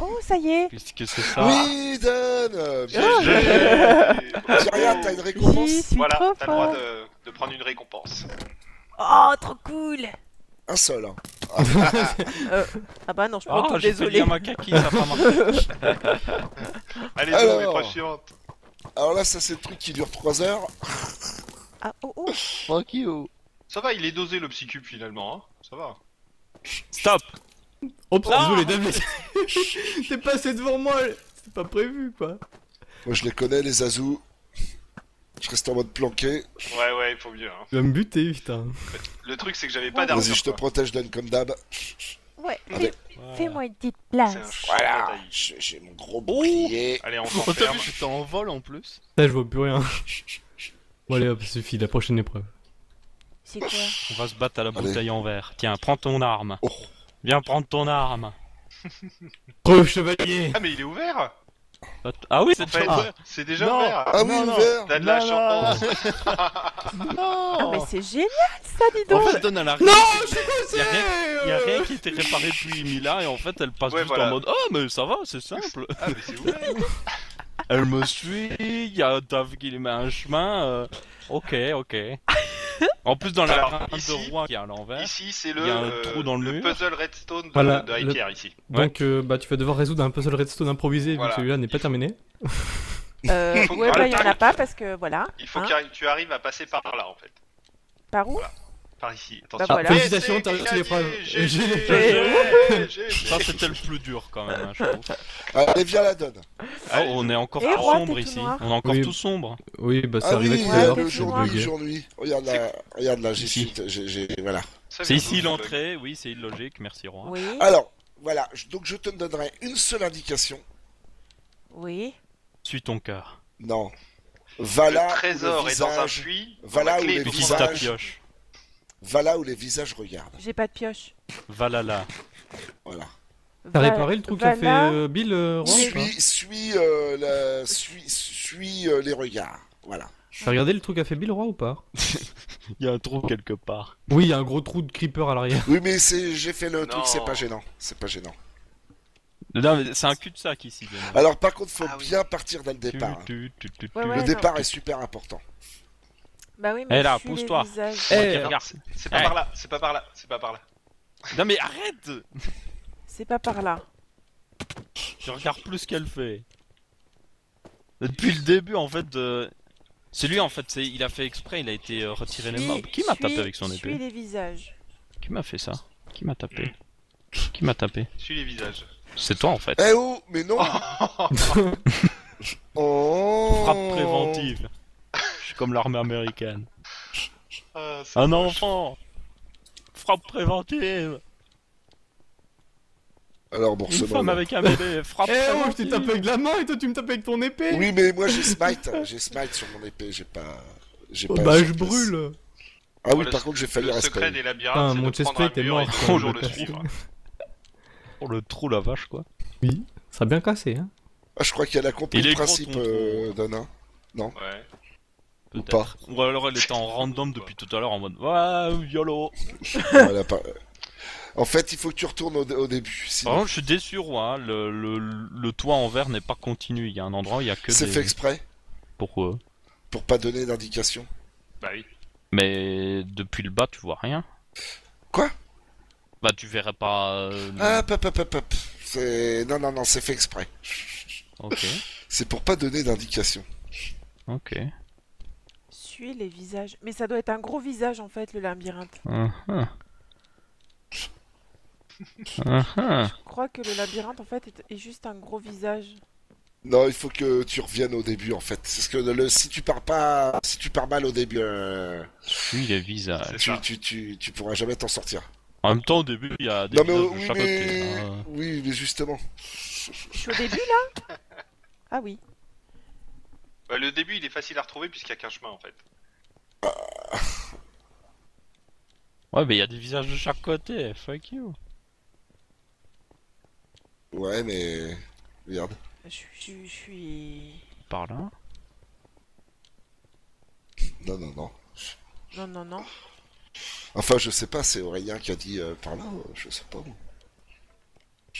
[SPEAKER 6] Oh, ça y est
[SPEAKER 1] Qu'est-ce que c'est ça
[SPEAKER 3] Oui, Dan euh, bien
[SPEAKER 6] Ah.
[SPEAKER 3] joué.
[SPEAKER 4] J'ai-
[SPEAKER 3] rien, t'as une récompense
[SPEAKER 4] Voilà, t'as le droit de, de prendre une récompense.
[SPEAKER 6] Oh, trop cool
[SPEAKER 3] Un seul. hein.
[SPEAKER 6] euh, Ah bah non, je suis
[SPEAKER 1] Ah,
[SPEAKER 6] pas
[SPEAKER 1] j'ai fait
[SPEAKER 6] désolé.
[SPEAKER 1] Yamakaki, ça a pas marché.
[SPEAKER 4] Allez,
[SPEAKER 3] Alors.
[SPEAKER 4] épreuve suivante.
[SPEAKER 3] Alors là, ça c'est le truc qui dure 3 heures.
[SPEAKER 6] Ah, oh, oh
[SPEAKER 8] you
[SPEAKER 4] Ça va, il est dosé le psycube finalement, hein Ça va.
[SPEAKER 1] Stop
[SPEAKER 2] Oups,
[SPEAKER 1] Ah
[SPEAKER 2] désolé David. T'es passé devant moi. C'était pas prévu quoi.
[SPEAKER 3] Moi je les connais, les Azou. Je reste en mode planqué.
[SPEAKER 4] Ouais, ouais, il faut mieux. Hein.
[SPEAKER 2] Tu vas me buter, putain.
[SPEAKER 4] Le truc, c'est que j'avais pas d'armure.
[SPEAKER 3] Vas-y, je te protège, Dan, comme d'hab.
[SPEAKER 6] Ouais, fais-moi une petite place.
[SPEAKER 3] Voilà, j'ai mon gros bouclier.
[SPEAKER 4] Allez, on
[SPEAKER 8] Oh, t'as
[SPEAKER 4] s'enferme.
[SPEAKER 8] vu, j'étais en vol en plus
[SPEAKER 2] Là, je vois plus rien. Bon, allez hop, ça suffit, la prochaine épreuve.
[SPEAKER 6] C'est quoi?
[SPEAKER 1] On va se battre à la
[SPEAKER 3] Allez.
[SPEAKER 1] bouteille en verre. Tiens, prends ton arme.
[SPEAKER 3] Oh.
[SPEAKER 1] Viens prendre ton arme.
[SPEAKER 2] Re chevalier
[SPEAKER 4] Ah, mais il est ouvert
[SPEAKER 1] Ah oui, c'est
[SPEAKER 4] En fait,
[SPEAKER 1] déjà ouvert.
[SPEAKER 4] c'est déjà
[SPEAKER 8] Non.
[SPEAKER 4] ouvert
[SPEAKER 3] Ah oui,
[SPEAKER 8] Non, non.
[SPEAKER 3] ouvert
[SPEAKER 4] T'as de la
[SPEAKER 8] Non,
[SPEAKER 4] chance
[SPEAKER 6] Ah, mais
[SPEAKER 8] Non
[SPEAKER 6] c'est génial ça, dis
[SPEAKER 1] En
[SPEAKER 6] donc
[SPEAKER 1] fait, donne à la
[SPEAKER 2] Non,
[SPEAKER 1] il y a rien, y a rien qui était réparé depuis Mila et en fait elle passe
[SPEAKER 4] Ouais,
[SPEAKER 1] juste
[SPEAKER 4] voilà.
[SPEAKER 1] en mode Oh mais ça va, c'est simple.
[SPEAKER 4] Ah, mais c'est ouvert
[SPEAKER 1] Elle me suit, il y a Dave qui lui met un chemin. euh, Ok, ok. En plus dans la
[SPEAKER 4] Alors, ici-
[SPEAKER 1] de roi qui est à l'envers.
[SPEAKER 4] Ici, c'est le,
[SPEAKER 1] Il y a un
[SPEAKER 4] euh,
[SPEAKER 1] trou dans le mur.
[SPEAKER 4] puzzle redstone de,
[SPEAKER 2] Voilà,
[SPEAKER 4] de
[SPEAKER 2] le-
[SPEAKER 4] Iker, ici.
[SPEAKER 2] Donc, euh, bah, tu vas devoir résoudre un puzzle redstone improvisé
[SPEAKER 4] Voilà.
[SPEAKER 2] vu que celui-là n'est pas terminé.
[SPEAKER 6] euh, Ouais, bah il y en a pas parce que voilà.
[SPEAKER 4] Il faut
[SPEAKER 6] hein.
[SPEAKER 4] que tu arrives à passer par là, en fait.
[SPEAKER 6] Par où?
[SPEAKER 4] Par ici.
[SPEAKER 6] Bah
[SPEAKER 4] Attention.
[SPEAKER 6] voilà.
[SPEAKER 2] félicitations, t'as
[SPEAKER 4] c'est
[SPEAKER 2] réussi l'épreuve.
[SPEAKER 1] Ça c'était le plus dur quand même, hein, je trouve.
[SPEAKER 3] Allez, viens la donne.
[SPEAKER 1] Ah, on est encore
[SPEAKER 6] Et
[SPEAKER 1] tout sombre ici.
[SPEAKER 6] noir.
[SPEAKER 1] On est encore
[SPEAKER 2] Oui.
[SPEAKER 1] tout sombre.
[SPEAKER 2] Oui, bah, ça
[SPEAKER 3] Ah oui,
[SPEAKER 2] tout à l'heure.
[SPEAKER 3] nuit. Regarde là, regarde là, j'ai voilà.
[SPEAKER 1] C'est ici l'entrée, oui, c'est illogique, merci roi.
[SPEAKER 6] Oui,
[SPEAKER 3] Alors, voilà, donc je te donnerai une seule indication.
[SPEAKER 6] oui.
[SPEAKER 1] Suis ton cœur.
[SPEAKER 3] Non. Va là
[SPEAKER 4] Le trésor
[SPEAKER 3] où le
[SPEAKER 4] est dans un
[SPEAKER 3] visage,
[SPEAKER 4] puits.
[SPEAKER 3] va là où les visages-. Va là où les visages regardent.
[SPEAKER 6] J'ai pas de pioche.
[SPEAKER 1] Va là là.
[SPEAKER 3] Voilà.
[SPEAKER 2] T'as réparé le truc qu'a fait euh, Bill euh, Roy, ou pas
[SPEAKER 3] Suis, suis, euh, la- suis, suis euh, les regards. Voilà.
[SPEAKER 2] T'as regardé le truc qu'a fait Bill Roy ou pas
[SPEAKER 1] Il y a un trou quelque part.
[SPEAKER 2] Oui, il y a un gros trou de creeper à l'arrière.
[SPEAKER 3] Oui, mais c'est, j'ai fait le
[SPEAKER 4] Non.
[SPEAKER 3] truc, c'est pas gênant. C'est pas gênant.
[SPEAKER 1] Non, mais c'est un cul-de-sac ici. bien.
[SPEAKER 3] Alors, par contre, faut
[SPEAKER 4] Ah oui.
[SPEAKER 3] bien partir dès le départ. hein.
[SPEAKER 1] Tu, tu, tu, tu,
[SPEAKER 6] Ouais,
[SPEAKER 1] tu.
[SPEAKER 6] ouais.
[SPEAKER 3] Le
[SPEAKER 6] non.
[SPEAKER 3] départ est super important.
[SPEAKER 6] Bah oui, mais
[SPEAKER 1] Eh là,
[SPEAKER 6] suis
[SPEAKER 1] pousse-toi.
[SPEAKER 6] visages.
[SPEAKER 2] Eh.
[SPEAKER 4] C'est pas
[SPEAKER 1] Eh.
[SPEAKER 4] par là, c'est pas par là, c'est pas par là.
[SPEAKER 1] Non mais arrête
[SPEAKER 6] C'est pas par là.
[SPEAKER 1] Je regarde plus ce qu'elle fait. Depuis le début, en fait, euh, c'est lui, en fait, il a fait exprès, il a été euh, retiré les
[SPEAKER 6] Suis-
[SPEAKER 1] mains. Qui m'a tapé
[SPEAKER 6] suis-
[SPEAKER 1] avec son
[SPEAKER 6] Suis
[SPEAKER 1] épée
[SPEAKER 6] les visages.
[SPEAKER 1] Qui m'a fait ça Qui m'a tapé Qui m'a tapé
[SPEAKER 4] Suis les visages.
[SPEAKER 1] C'est toi, en fait.
[SPEAKER 3] Eh oh, mais non Oh
[SPEAKER 1] Frappe préventive. Comme l'armée américaine.
[SPEAKER 4] Ah, c'est
[SPEAKER 1] Un
[SPEAKER 4] moche.
[SPEAKER 1] enfant Frappe préventive
[SPEAKER 3] Alors, bon,
[SPEAKER 1] Une
[SPEAKER 3] c'est
[SPEAKER 1] femme
[SPEAKER 3] bon.
[SPEAKER 1] avec un bébé Frappe
[SPEAKER 2] Eh oh, je
[SPEAKER 1] préventive
[SPEAKER 2] t'ai tapé avec la main et toi tu me tapes avec ton épée
[SPEAKER 3] Oui, mais moi j'ai smite, j'ai smite sur mon épée, j'ai pas. J'ai
[SPEAKER 2] Oh,
[SPEAKER 3] pas
[SPEAKER 2] Bah je brûle
[SPEAKER 3] Ah oui,
[SPEAKER 4] Le-
[SPEAKER 3] par contre j'ai failli
[SPEAKER 4] Le
[SPEAKER 3] rester.
[SPEAKER 4] secret des labyrinthes, c'est prendre un
[SPEAKER 2] est
[SPEAKER 4] mur et
[SPEAKER 2] mort,
[SPEAKER 4] de
[SPEAKER 2] quoi,
[SPEAKER 4] toujours
[SPEAKER 2] je
[SPEAKER 4] le
[SPEAKER 2] le
[SPEAKER 4] suivre.
[SPEAKER 1] Oh le trou, la vache, quoi.
[SPEAKER 2] Oui, ça sera bien cassé hein.
[SPEAKER 3] Ah, je crois qu'elle a compris
[SPEAKER 1] Il
[SPEAKER 3] le
[SPEAKER 1] est gros,
[SPEAKER 3] principe,
[SPEAKER 1] ton
[SPEAKER 3] euh, Donna.
[SPEAKER 4] Ouais.
[SPEAKER 3] Ou
[SPEAKER 1] Peut-être. Ou alors elle était en random depuis tout à l'heure en mode Ouais, YOLO
[SPEAKER 3] pas- En fait, il faut que tu retournes au, au début.
[SPEAKER 1] Par
[SPEAKER 3] Sinon,
[SPEAKER 1] contre, je suis déçu, roi. hein. Le, le, le toit en verre n'est pas continu. Il y a un endroit où il y a que
[SPEAKER 3] c'est
[SPEAKER 1] des.
[SPEAKER 3] fait exprès
[SPEAKER 1] Pourquoi?
[SPEAKER 3] Pour pas donner d'indication.
[SPEAKER 4] Bah oui.
[SPEAKER 1] Mais depuis le bas, tu vois rien.
[SPEAKER 3] Quoi?
[SPEAKER 1] Bah, tu verrais pas. euh, le-
[SPEAKER 3] Ah, pop, pop, pop, pop. C'est non, non, non, c'est fait exprès.
[SPEAKER 1] Ok,
[SPEAKER 3] C'est pour pas donner d'indication.
[SPEAKER 1] ok.
[SPEAKER 6] Suis les visages. Mais ça doit être un gros visage en fait, le labyrinthe.
[SPEAKER 1] Hum, hum. Ah, ah.
[SPEAKER 6] Je crois que le labyrinthe en fait est, est juste un gros visage.
[SPEAKER 3] Non, il faut que tu reviennes au début en fait. C'est ce que le, si tu pars pas, si tu pars mal au début, euh,
[SPEAKER 1] Fuis les visages.
[SPEAKER 3] Tu, tu, tu, tu pourras jamais t'en sortir.
[SPEAKER 1] En même temps, au début, il y a des
[SPEAKER 3] Non mais
[SPEAKER 1] de
[SPEAKER 3] oui,
[SPEAKER 1] chaque
[SPEAKER 3] mais
[SPEAKER 1] hein.
[SPEAKER 3] oui, mais justement.
[SPEAKER 6] Je suis au début là? Ah oui.
[SPEAKER 4] Bah, le début, il est facile à retrouver puisqu'il y a qu'un chemin en fait.
[SPEAKER 1] Ouais, mais il y a des visages de chaque côté. Fuck you.
[SPEAKER 3] Ouais, mais regarde.
[SPEAKER 6] Je, je- je suis.
[SPEAKER 1] Par là.
[SPEAKER 3] Non, non, non.
[SPEAKER 6] Non, non, non.
[SPEAKER 3] Enfin, je sais pas. C'est Aurélien qui a dit euh, par là. euh, Je sais pas. moi.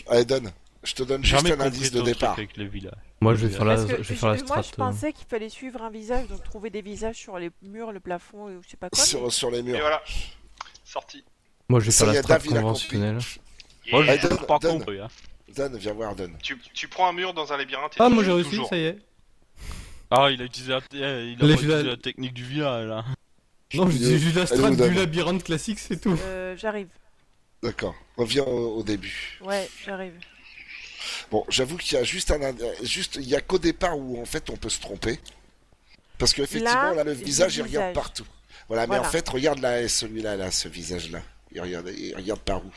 [SPEAKER 3] Allez, donne. Je te donne juste
[SPEAKER 1] Jamais
[SPEAKER 3] un
[SPEAKER 1] compris
[SPEAKER 3] indice de
[SPEAKER 1] ton truc
[SPEAKER 3] départ.
[SPEAKER 1] avec les villages.
[SPEAKER 2] Moi, je vais faire la, je vais faire la
[SPEAKER 6] je- moi je
[SPEAKER 2] strat.
[SPEAKER 6] pensais qu'il fallait suivre un visage, donc trouver des visages sur les murs, le plafond et je sais pas quoi. mais-
[SPEAKER 3] Sur, sur les
[SPEAKER 4] Et
[SPEAKER 3] murs.
[SPEAKER 4] voilà. Sorti.
[SPEAKER 2] Moi, je vais faire la strat conventionnelle.
[SPEAKER 1] Moi, j'ai
[SPEAKER 3] donne,
[SPEAKER 1] toujours pas
[SPEAKER 3] donne.
[SPEAKER 1] compris. Hein.
[SPEAKER 3] Dan, viens voir Dan.
[SPEAKER 4] Tu, tu prends un mur dans un labyrinthe et
[SPEAKER 2] Ah, moi j'ai réussi,
[SPEAKER 4] toujours.
[SPEAKER 2] ça y est.
[SPEAKER 1] Ah, il a utilisé la, eh, il a utilisé la technique du village là.
[SPEAKER 2] Non, je dis juste la strat du
[SPEAKER 3] Dan
[SPEAKER 2] labyrinthe classique, c'est tout.
[SPEAKER 6] Euh, j'arrive.
[SPEAKER 3] D'accord. Reviens au, au début.
[SPEAKER 6] Ouais, j'arrive.
[SPEAKER 3] Bon, j'avoue qu'il y a juste un, ind- juste, il y a qu'au départ où en fait on peut se tromper. Parce que effectivement
[SPEAKER 6] Là,
[SPEAKER 3] là, le visage il regarde partout. Voilà, mais
[SPEAKER 6] Voilà.
[SPEAKER 3] en fait regarde là, celui-là là, ce visage là. Il regarde, il regarde par où?
[SPEAKER 1] Euh,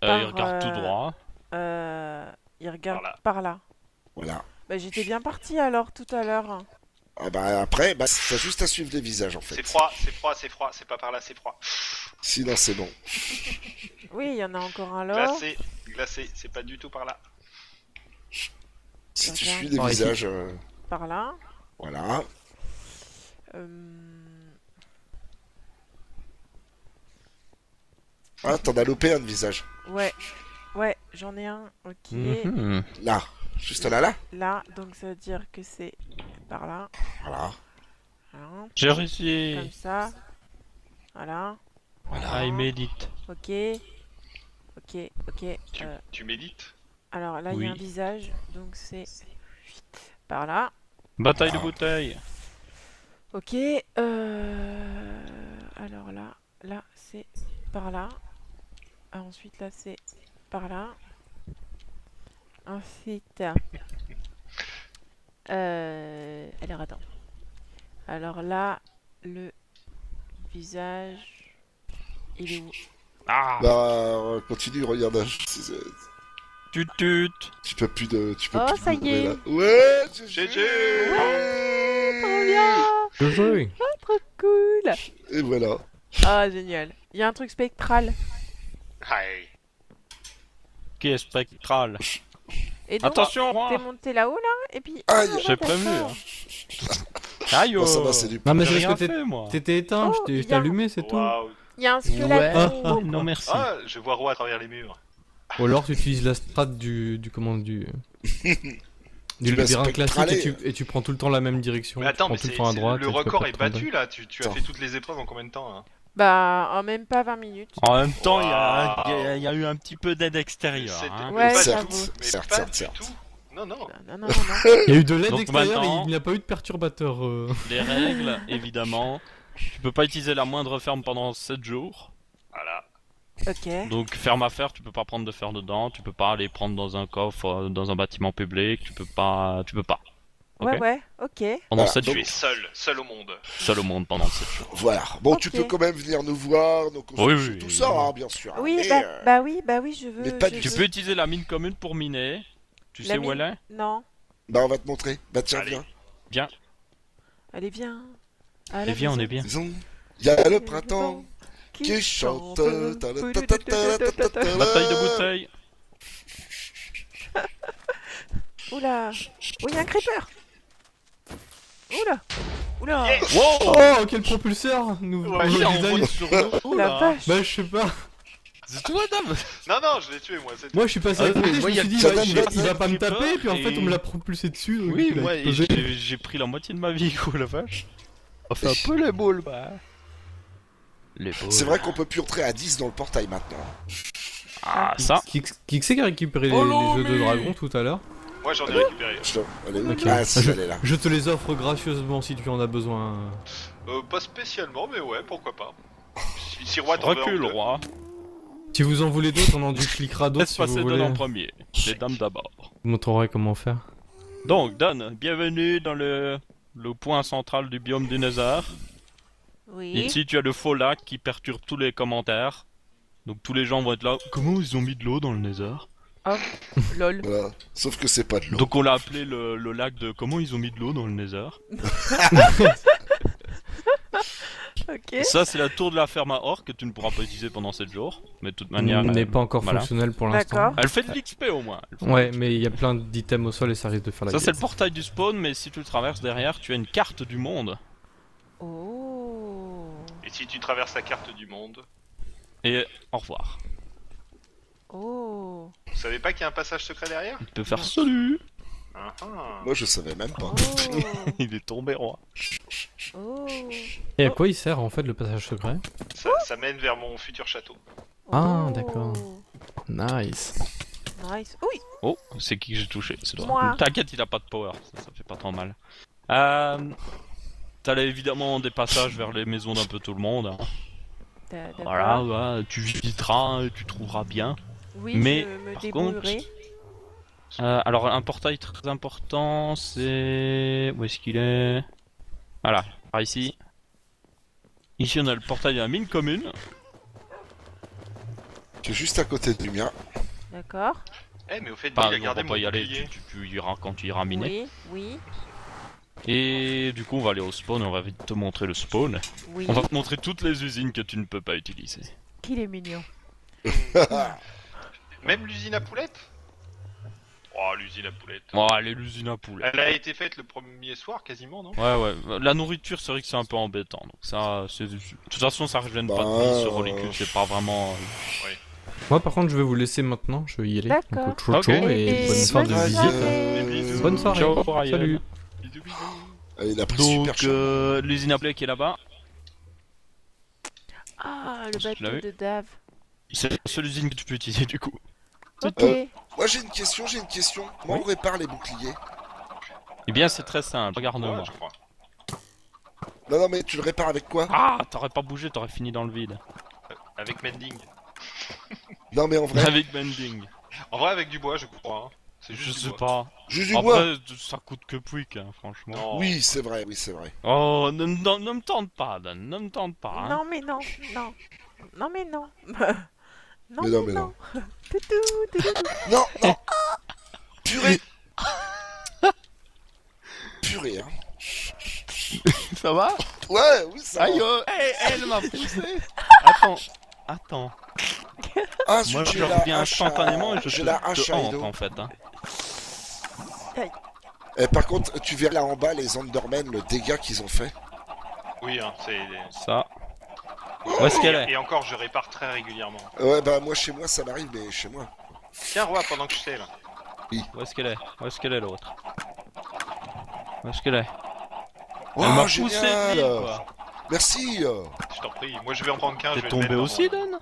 [SPEAKER 1] il
[SPEAKER 6] Par,
[SPEAKER 1] regarde tout
[SPEAKER 6] euh,
[SPEAKER 1] droit.
[SPEAKER 6] Euh, il regarde
[SPEAKER 4] Par là.
[SPEAKER 6] par là.
[SPEAKER 3] Voilà.
[SPEAKER 6] Bah, j'étais bien parti alors tout à l'heure.
[SPEAKER 3] Ah bah après, bah t'as juste à suivre les visages en fait.
[SPEAKER 4] C'est froid, c'est froid, c'est froid, c'est pas par là, c'est froid.
[SPEAKER 3] Sinon c'est bon.
[SPEAKER 6] Oui, il y en a encore un là.
[SPEAKER 4] Glacé, glacé, c'est pas du tout par là.
[SPEAKER 3] Si tu suis les
[SPEAKER 2] ici.
[SPEAKER 3] visages, euh,
[SPEAKER 6] Par là.
[SPEAKER 3] voilà.
[SPEAKER 6] Euh,
[SPEAKER 3] Ah, t'en as loupé un de visage.
[SPEAKER 6] Ouais. Ouais, j'en ai un. Ok.
[SPEAKER 1] Mhm.
[SPEAKER 3] Là, juste là là.
[SPEAKER 6] Là, donc ça veut dire que c'est par là.
[SPEAKER 3] Voilà.
[SPEAKER 6] Voilà.
[SPEAKER 1] J'ai réussi.
[SPEAKER 6] Comme ça. Voilà.
[SPEAKER 1] Ah, il médite.
[SPEAKER 6] Ok. Ok, ok.
[SPEAKER 4] Tu,
[SPEAKER 6] euh,
[SPEAKER 4] tu médites?
[SPEAKER 6] Alors là, il y a un visage. Donc c'est par là.
[SPEAKER 1] Bataille de bouteilles.
[SPEAKER 6] Ok. Euh... Alors là, là c'est par là. Ah, ensuite là c'est par là. Ensuite. Euh... Alors attends. Alors là, le visage. Il est où?
[SPEAKER 1] Ah,
[SPEAKER 3] Bah euh, continue, regarde.
[SPEAKER 1] Tut tut.
[SPEAKER 3] Tu peux plus de, tu peux
[SPEAKER 6] Oh,
[SPEAKER 3] plus de
[SPEAKER 6] ça y
[SPEAKER 3] l'ouvrir,
[SPEAKER 6] est.
[SPEAKER 3] là. Ouais,
[SPEAKER 4] GG
[SPEAKER 6] Ouais, trop bien
[SPEAKER 2] Je joue.
[SPEAKER 6] Trop cool
[SPEAKER 3] Et voilà.
[SPEAKER 6] Ah, génial. Il y a un truc spectral.
[SPEAKER 4] Aïe.
[SPEAKER 1] Qui est spectral?
[SPEAKER 6] Et donc,
[SPEAKER 1] Attention,
[SPEAKER 6] t'es monté là-haut là Et puis.
[SPEAKER 3] Aïe.
[SPEAKER 6] Ah,
[SPEAKER 1] J'ai prévenu. Hein. Aïe,
[SPEAKER 3] Bon, ça
[SPEAKER 1] oh.
[SPEAKER 3] va, c'est du.
[SPEAKER 2] Non, mais c'est
[SPEAKER 1] rien
[SPEAKER 2] parce que t'es-
[SPEAKER 1] fait, moi.
[SPEAKER 2] t'étais éteint,
[SPEAKER 6] Oh,
[SPEAKER 2] je t'ai- allumé, c'est tout.
[SPEAKER 6] Il y a un squelette.
[SPEAKER 2] Ah,
[SPEAKER 6] Oh.
[SPEAKER 2] ah.
[SPEAKER 1] Non, merci.
[SPEAKER 4] Ah, je vois Roi à travers les murs.
[SPEAKER 2] Ou alors tu utilises la strat du, du comment du du labyrinthe classique et tu, et tu prends tout le temps la même direction.
[SPEAKER 4] Mais attends,
[SPEAKER 2] tu prends
[SPEAKER 4] mais
[SPEAKER 2] tout
[SPEAKER 4] c'est
[SPEAKER 2] le temps à droite.
[SPEAKER 4] le record est battu là. Tu, tu as fait toutes les épreuves en combien de temps hein?
[SPEAKER 6] Bah, en même pas 20 minutes.
[SPEAKER 1] En même temps, il y, a-
[SPEAKER 4] Waouh.
[SPEAKER 1] il y a- il y a eu un petit peu d'aide extérieure. Hein.
[SPEAKER 6] Ouais,
[SPEAKER 3] certes, certes,
[SPEAKER 4] pas
[SPEAKER 3] certes,
[SPEAKER 4] du
[SPEAKER 3] certes.
[SPEAKER 4] tout. Non, non.
[SPEAKER 6] Non, non, non, non.
[SPEAKER 2] Il y a eu de l'aide extérieure et
[SPEAKER 1] maintenant-
[SPEAKER 2] il n'y a pas eu de perturbateur. euh.
[SPEAKER 1] Les règles, évidemment. Tu peux pas utiliser la moindre ferme pendant 7 jours.
[SPEAKER 4] Voilà.
[SPEAKER 6] ok.
[SPEAKER 1] Donc ferme à fer, tu peux pas prendre de fer dedans, tu peux pas aller prendre dans un coffre, euh, dans un bâtiment public, tu peux pas, tu peux pas.
[SPEAKER 6] Ouais, ouais, ok.
[SPEAKER 1] Pendant
[SPEAKER 3] Voilà,
[SPEAKER 1] 7
[SPEAKER 3] donc-
[SPEAKER 1] jours,
[SPEAKER 4] Tu es seul, seul au monde.
[SPEAKER 1] seul au monde pendant 7 jours.
[SPEAKER 3] Voilà. Bon, tu peux quand même venir nous voir, nos
[SPEAKER 1] Oui,
[SPEAKER 3] constructions,
[SPEAKER 1] oui,
[SPEAKER 3] tout
[SPEAKER 1] oui.
[SPEAKER 3] ça, hein, bien sûr.
[SPEAKER 6] Oui, bah,
[SPEAKER 3] euh,
[SPEAKER 6] bah oui, bah oui, je veux.
[SPEAKER 3] mais pas
[SPEAKER 6] je
[SPEAKER 3] du-
[SPEAKER 1] Tu
[SPEAKER 6] veux-
[SPEAKER 1] peux utiliser la mine commune pour miner. Tu
[SPEAKER 6] La
[SPEAKER 1] sais où elle est
[SPEAKER 6] Non.
[SPEAKER 3] Bah, on va te montrer. Bah, tiens,
[SPEAKER 4] Allez.
[SPEAKER 3] viens.
[SPEAKER 1] Bien.
[SPEAKER 6] Allez, viens.
[SPEAKER 1] Et viens, on est bien.
[SPEAKER 3] Il y a le printemps qui chante.
[SPEAKER 1] Bataille de bouteilles.
[SPEAKER 6] Oula. Oh, il y a un creeper. Oula. Oula.
[SPEAKER 1] Wow
[SPEAKER 2] Oh, quel propulseur nous
[SPEAKER 4] Ouais,
[SPEAKER 2] nouveau
[SPEAKER 1] Il a
[SPEAKER 2] design.
[SPEAKER 1] sur le
[SPEAKER 6] La vache.
[SPEAKER 2] Bah, je sais pas.
[SPEAKER 1] C'est toi, Dame
[SPEAKER 4] Non, non, je l'ai tué moi. c'est.
[SPEAKER 2] Moi, je suis passé
[SPEAKER 1] Ah,
[SPEAKER 2] à côté,
[SPEAKER 1] mais
[SPEAKER 2] je
[SPEAKER 1] moi,
[SPEAKER 2] me
[SPEAKER 1] il y a
[SPEAKER 2] suis dit,
[SPEAKER 3] le
[SPEAKER 2] bah, il, va,
[SPEAKER 3] Jadan
[SPEAKER 2] il va pas me taper, puis en fait, on me l'a propulsé dessus. donc
[SPEAKER 1] Oui, moi j'ai pris la moitié de ma vie, quoi, la vache. On fait un peu les boules, bah. Les boules.
[SPEAKER 3] C'est vrai qu'on peut plus entrer à 10 dans le portail maintenant.
[SPEAKER 1] Ah, ça.
[SPEAKER 2] Qui, qui c'est qui a récupéré les,
[SPEAKER 1] Oh
[SPEAKER 2] œufs de dragon tout à l'heure?
[SPEAKER 4] Moi j'en ai récupéré.
[SPEAKER 3] Je... Elle est où
[SPEAKER 2] Ok.
[SPEAKER 3] Ah, si,
[SPEAKER 2] je,
[SPEAKER 3] elle est là.
[SPEAKER 2] je te les offre gracieusement si tu en as besoin.
[SPEAKER 4] Euh, pas spécialement, mais ouais, pourquoi pas. Si, si Roi t'en
[SPEAKER 1] Recule, roi.
[SPEAKER 2] Si vous en voulez d'autres, on en du cliquera d'autres
[SPEAKER 1] Laisse
[SPEAKER 2] si
[SPEAKER 1] passer
[SPEAKER 2] vous
[SPEAKER 1] Don
[SPEAKER 2] voulez.
[SPEAKER 1] en premier. Les dames d'abord.
[SPEAKER 2] Je vous montrerai comment faire.
[SPEAKER 1] Donc, Don, bienvenue dans le, le point central du biome du Nether.
[SPEAKER 6] Oui.
[SPEAKER 1] Ici, tu as le faux lac qui perturbe tous les commentaires. Donc, tous les gens vont être là. Comment ils ont mis de l'eau dans le Nether
[SPEAKER 6] Lol.
[SPEAKER 3] Voilà. Sauf que c'est pas de l'eau.
[SPEAKER 1] Donc, on l'a appelé le, le lac de comment ils ont mis de l'eau dans le Nether.
[SPEAKER 6] Ok.
[SPEAKER 1] Ça, c'est la tour de la ferme à or que tu ne pourras pas utiliser pendant 7 jours. Mais de toute manière.
[SPEAKER 2] n'est
[SPEAKER 1] elle-
[SPEAKER 2] pas encore
[SPEAKER 1] voilà.
[SPEAKER 2] fonctionnel pour l'instant.
[SPEAKER 6] D'accord.
[SPEAKER 1] Elle fait de l'XP au moins.
[SPEAKER 2] Ouais, mais il y a plein d'items au sol et ça risque de faire la
[SPEAKER 1] Ça, c'est le portail du spawn, mais si tu le traverses derrière, tu as une carte du monde.
[SPEAKER 6] Oh.
[SPEAKER 4] Et si tu traverses la carte du monde,
[SPEAKER 1] Et au revoir.
[SPEAKER 6] Oh.
[SPEAKER 4] vous savez pas qu'il y a un passage secret derrière
[SPEAKER 1] Il peut faire salut
[SPEAKER 4] Ah ah.
[SPEAKER 3] Moi, je savais même pas.
[SPEAKER 6] Oh.
[SPEAKER 1] Il est tombé roi.
[SPEAKER 6] Oh.
[SPEAKER 2] Et à quoi il sert en fait le passage secret?
[SPEAKER 4] Ça, ça mène vers mon futur château.
[SPEAKER 2] Ah,
[SPEAKER 6] Oh.
[SPEAKER 2] d'accord. Nice.
[SPEAKER 6] Nice. Oui.
[SPEAKER 1] Oh, c'est qui que j'ai touché? C'est toi. T'inquiète, il a pas de power, ça, ça fait pas trop mal. Euh... T'as évidemment des passages vers les maisons d'un peu tout le monde. hein. Voilà, ouais, tu visiteras, et tu trouveras bien.
[SPEAKER 6] Oui,
[SPEAKER 1] Mais,
[SPEAKER 6] je me
[SPEAKER 1] par
[SPEAKER 6] débrouillerai.
[SPEAKER 1] Euh, alors, un portail très important, c'est... Où est-ce qu'il est? Voilà, par ici. Ici, on a le portail de la mine commune.
[SPEAKER 3] Tu es juste à côté du mien.
[SPEAKER 6] D'accord.
[SPEAKER 4] Eh, mais au fait,
[SPEAKER 1] Pas,
[SPEAKER 4] il a
[SPEAKER 1] on va pas y aller, tu, tu- tu iras quand tu iras miner.
[SPEAKER 6] Oui, oui,
[SPEAKER 1] Et du coup, on va aller au spawn, on va vite te montrer le spawn.
[SPEAKER 6] oui.
[SPEAKER 1] On va te montrer toutes les usines que tu ne peux pas utiliser.
[SPEAKER 6] Qu'il est mignon.
[SPEAKER 4] Même l'usine à poulettes Oh, l'usine à poulettes.
[SPEAKER 1] Oh, allez, l'usine à poulet.
[SPEAKER 4] Elle a été faite le premier soir, quasiment, non?
[SPEAKER 1] Ouais, ouais. La nourriture, c'est vrai que c'est un peu embêtant. Donc ça, c'est... De toute façon, ça régène pas de
[SPEAKER 3] Bah,
[SPEAKER 1] vie, ce
[SPEAKER 3] euh,
[SPEAKER 1] relicule, c'est pas vraiment... euh,
[SPEAKER 2] Moi par contre je vais vous laisser maintenant, je vais y aller.
[SPEAKER 6] D'accord.
[SPEAKER 2] Donc, ciao,
[SPEAKER 1] Ok.
[SPEAKER 2] ciao, et,
[SPEAKER 6] Et
[SPEAKER 2] bonne fin de
[SPEAKER 6] bonne
[SPEAKER 2] visite.
[SPEAKER 6] soirée.
[SPEAKER 2] Bonne soirée.
[SPEAKER 1] Ciao.
[SPEAKER 2] Salut.
[SPEAKER 4] Bisous, bisous.
[SPEAKER 3] Il a pris super
[SPEAKER 1] Donc, euh, l'usine à poulet qui est là-bas,
[SPEAKER 6] Ah, le bateau de Dave.
[SPEAKER 1] c'est la seule usine que tu peux utiliser du coup.
[SPEAKER 6] Ok.
[SPEAKER 3] Euh, Moi, j'ai une question, j'ai une question. Comment on répare les boucliers?
[SPEAKER 1] Eh bien, c'est très simple,
[SPEAKER 4] Ouais,
[SPEAKER 1] regarde-moi.
[SPEAKER 4] je crois.
[SPEAKER 3] Non, non, mais tu le répares avec quoi?
[SPEAKER 1] Ah, t'aurais pas bougé, t'aurais fini dans le vide.
[SPEAKER 4] Avec Mending.
[SPEAKER 3] Non, mais en vrai,
[SPEAKER 1] Avec Bending.
[SPEAKER 4] En vrai, avec du bois, je crois. hein. C'est
[SPEAKER 1] Je
[SPEAKER 4] juste
[SPEAKER 1] sais
[SPEAKER 4] bois.
[SPEAKER 1] pas.
[SPEAKER 3] juste du bois.
[SPEAKER 1] Ça coûte que pouic, hein, franchement.
[SPEAKER 4] Non.
[SPEAKER 3] Oui, c'est vrai, oui, c'est vrai.
[SPEAKER 1] Oh, ne, ne- ne me tente pas, Dan, ne me tente pas. hein.
[SPEAKER 6] Non, mais non, non. Non, mais non. non,
[SPEAKER 3] Mais non, mais non.
[SPEAKER 6] Toutou, toutou.
[SPEAKER 3] Non, non Purée Purée, hein
[SPEAKER 1] Ça va?
[SPEAKER 3] Ouais, oui, ça
[SPEAKER 1] Aïe,
[SPEAKER 3] va.
[SPEAKER 1] oh, hey, elle m'a poussé Attends, attends.
[SPEAKER 3] Ah,
[SPEAKER 1] Moi, je reviens instantanément et je
[SPEAKER 3] J'ai
[SPEAKER 1] te,
[SPEAKER 3] la
[SPEAKER 1] te hante, en fait. Hein.
[SPEAKER 3] Eh, par contre, tu verras là en bas les Endermen, le dégât qu'ils ont fait.
[SPEAKER 4] Oui, hein, c'est.
[SPEAKER 1] Ça. Où est-ce qu'elle est
[SPEAKER 4] Et encore, je répare très régulièrement.
[SPEAKER 3] Ouais, bah moi, chez moi, ça m'arrive, mais chez moi.
[SPEAKER 4] Tiens, roi, pendant que je sais là.
[SPEAKER 1] Où est-ce qu'elle est Où est-ce qu'elle est l'autre Où est-ce qu'elle est
[SPEAKER 3] Oh,
[SPEAKER 1] Elle m'a poussé de mille, quoi.
[SPEAKER 3] Merci.
[SPEAKER 4] Je t'en prie. Moi, je vais en prendre qu'un. je
[SPEAKER 1] T'es tombé
[SPEAKER 4] dans
[SPEAKER 1] aussi,
[SPEAKER 4] mon-
[SPEAKER 1] Dan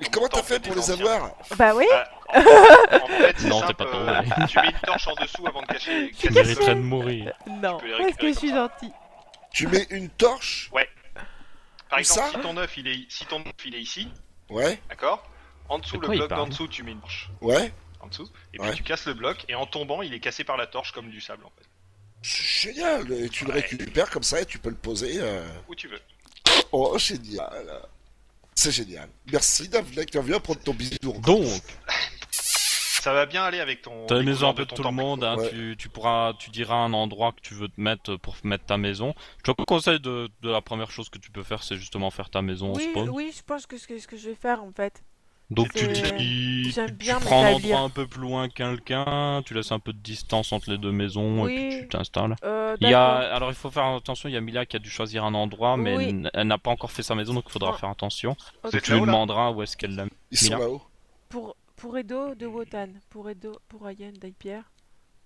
[SPEAKER 3] Et comment t'as fait pour les avoir
[SPEAKER 6] Bah oui.
[SPEAKER 4] En fait, c'est
[SPEAKER 1] Non, t'es pas
[SPEAKER 4] euh,
[SPEAKER 1] tombé.
[SPEAKER 4] tu mets une torche en dessous avant de cacher.
[SPEAKER 1] Tu mériterais de mourir.
[SPEAKER 6] Non, parce que je suis gentil.
[SPEAKER 3] Tu mets une torche
[SPEAKER 4] Par
[SPEAKER 3] Où
[SPEAKER 4] exemple,
[SPEAKER 3] ça
[SPEAKER 4] si ton œuf il est, si ton œuf il est ici,
[SPEAKER 3] Ouais,
[SPEAKER 4] d'accord En dessous,
[SPEAKER 1] De
[SPEAKER 4] le
[SPEAKER 1] quoi il
[SPEAKER 4] bloc
[SPEAKER 1] parle
[SPEAKER 4] d'en dessous, tu mets une torche.
[SPEAKER 3] ouais.
[SPEAKER 4] En dessous. Et puis
[SPEAKER 3] Ouais.
[SPEAKER 4] tu casses le bloc, et en tombant, il est cassé par la torche comme du sable en fait.
[SPEAKER 3] C'est génial Et tu le
[SPEAKER 4] Ouais.
[SPEAKER 3] récupères comme ça et tu peux le poser. euh.
[SPEAKER 4] Où tu veux.
[SPEAKER 3] Oh, génial C'est génial. Merci, Davlek, viens prendre ton bisou.
[SPEAKER 1] Donc,
[SPEAKER 4] Ça va bien aller avec ton.
[SPEAKER 1] t'as
[SPEAKER 4] les
[SPEAKER 1] une maison
[SPEAKER 4] couleurs
[SPEAKER 1] un peu de tout le monde, hein,
[SPEAKER 3] Ouais.
[SPEAKER 1] tu, tu pourras, tu diras un endroit que tu veux te mettre pour mettre ta maison. Je te conseille de, de la première chose que tu peux faire, c'est justement faire ta maison au
[SPEAKER 6] Oui,
[SPEAKER 1] spawn.
[SPEAKER 6] oui, je pense que c'est ce que je vais faire en fait.
[SPEAKER 1] Donc tu, dis- tu prends un endroit un peu plus loin que quelqu'un, tu laisses un peu de distance entre les deux maisons et puis tu t'installes.
[SPEAKER 6] Euh,
[SPEAKER 1] Il y a, alors il faut faire attention, il y a Mila qui a dû choisir un endroit, mais
[SPEAKER 6] Oui.
[SPEAKER 1] elle, elle n'a pas encore fait sa maison, donc il faudra
[SPEAKER 6] Ah.
[SPEAKER 1] faire attention. Tu lui demanderas où est-ce qu'elle l'a mis.
[SPEAKER 3] Ils sont là-haut.
[SPEAKER 6] Pour, pour Edo de Wotan, pour Edo, pour Ayen d'Aipierre,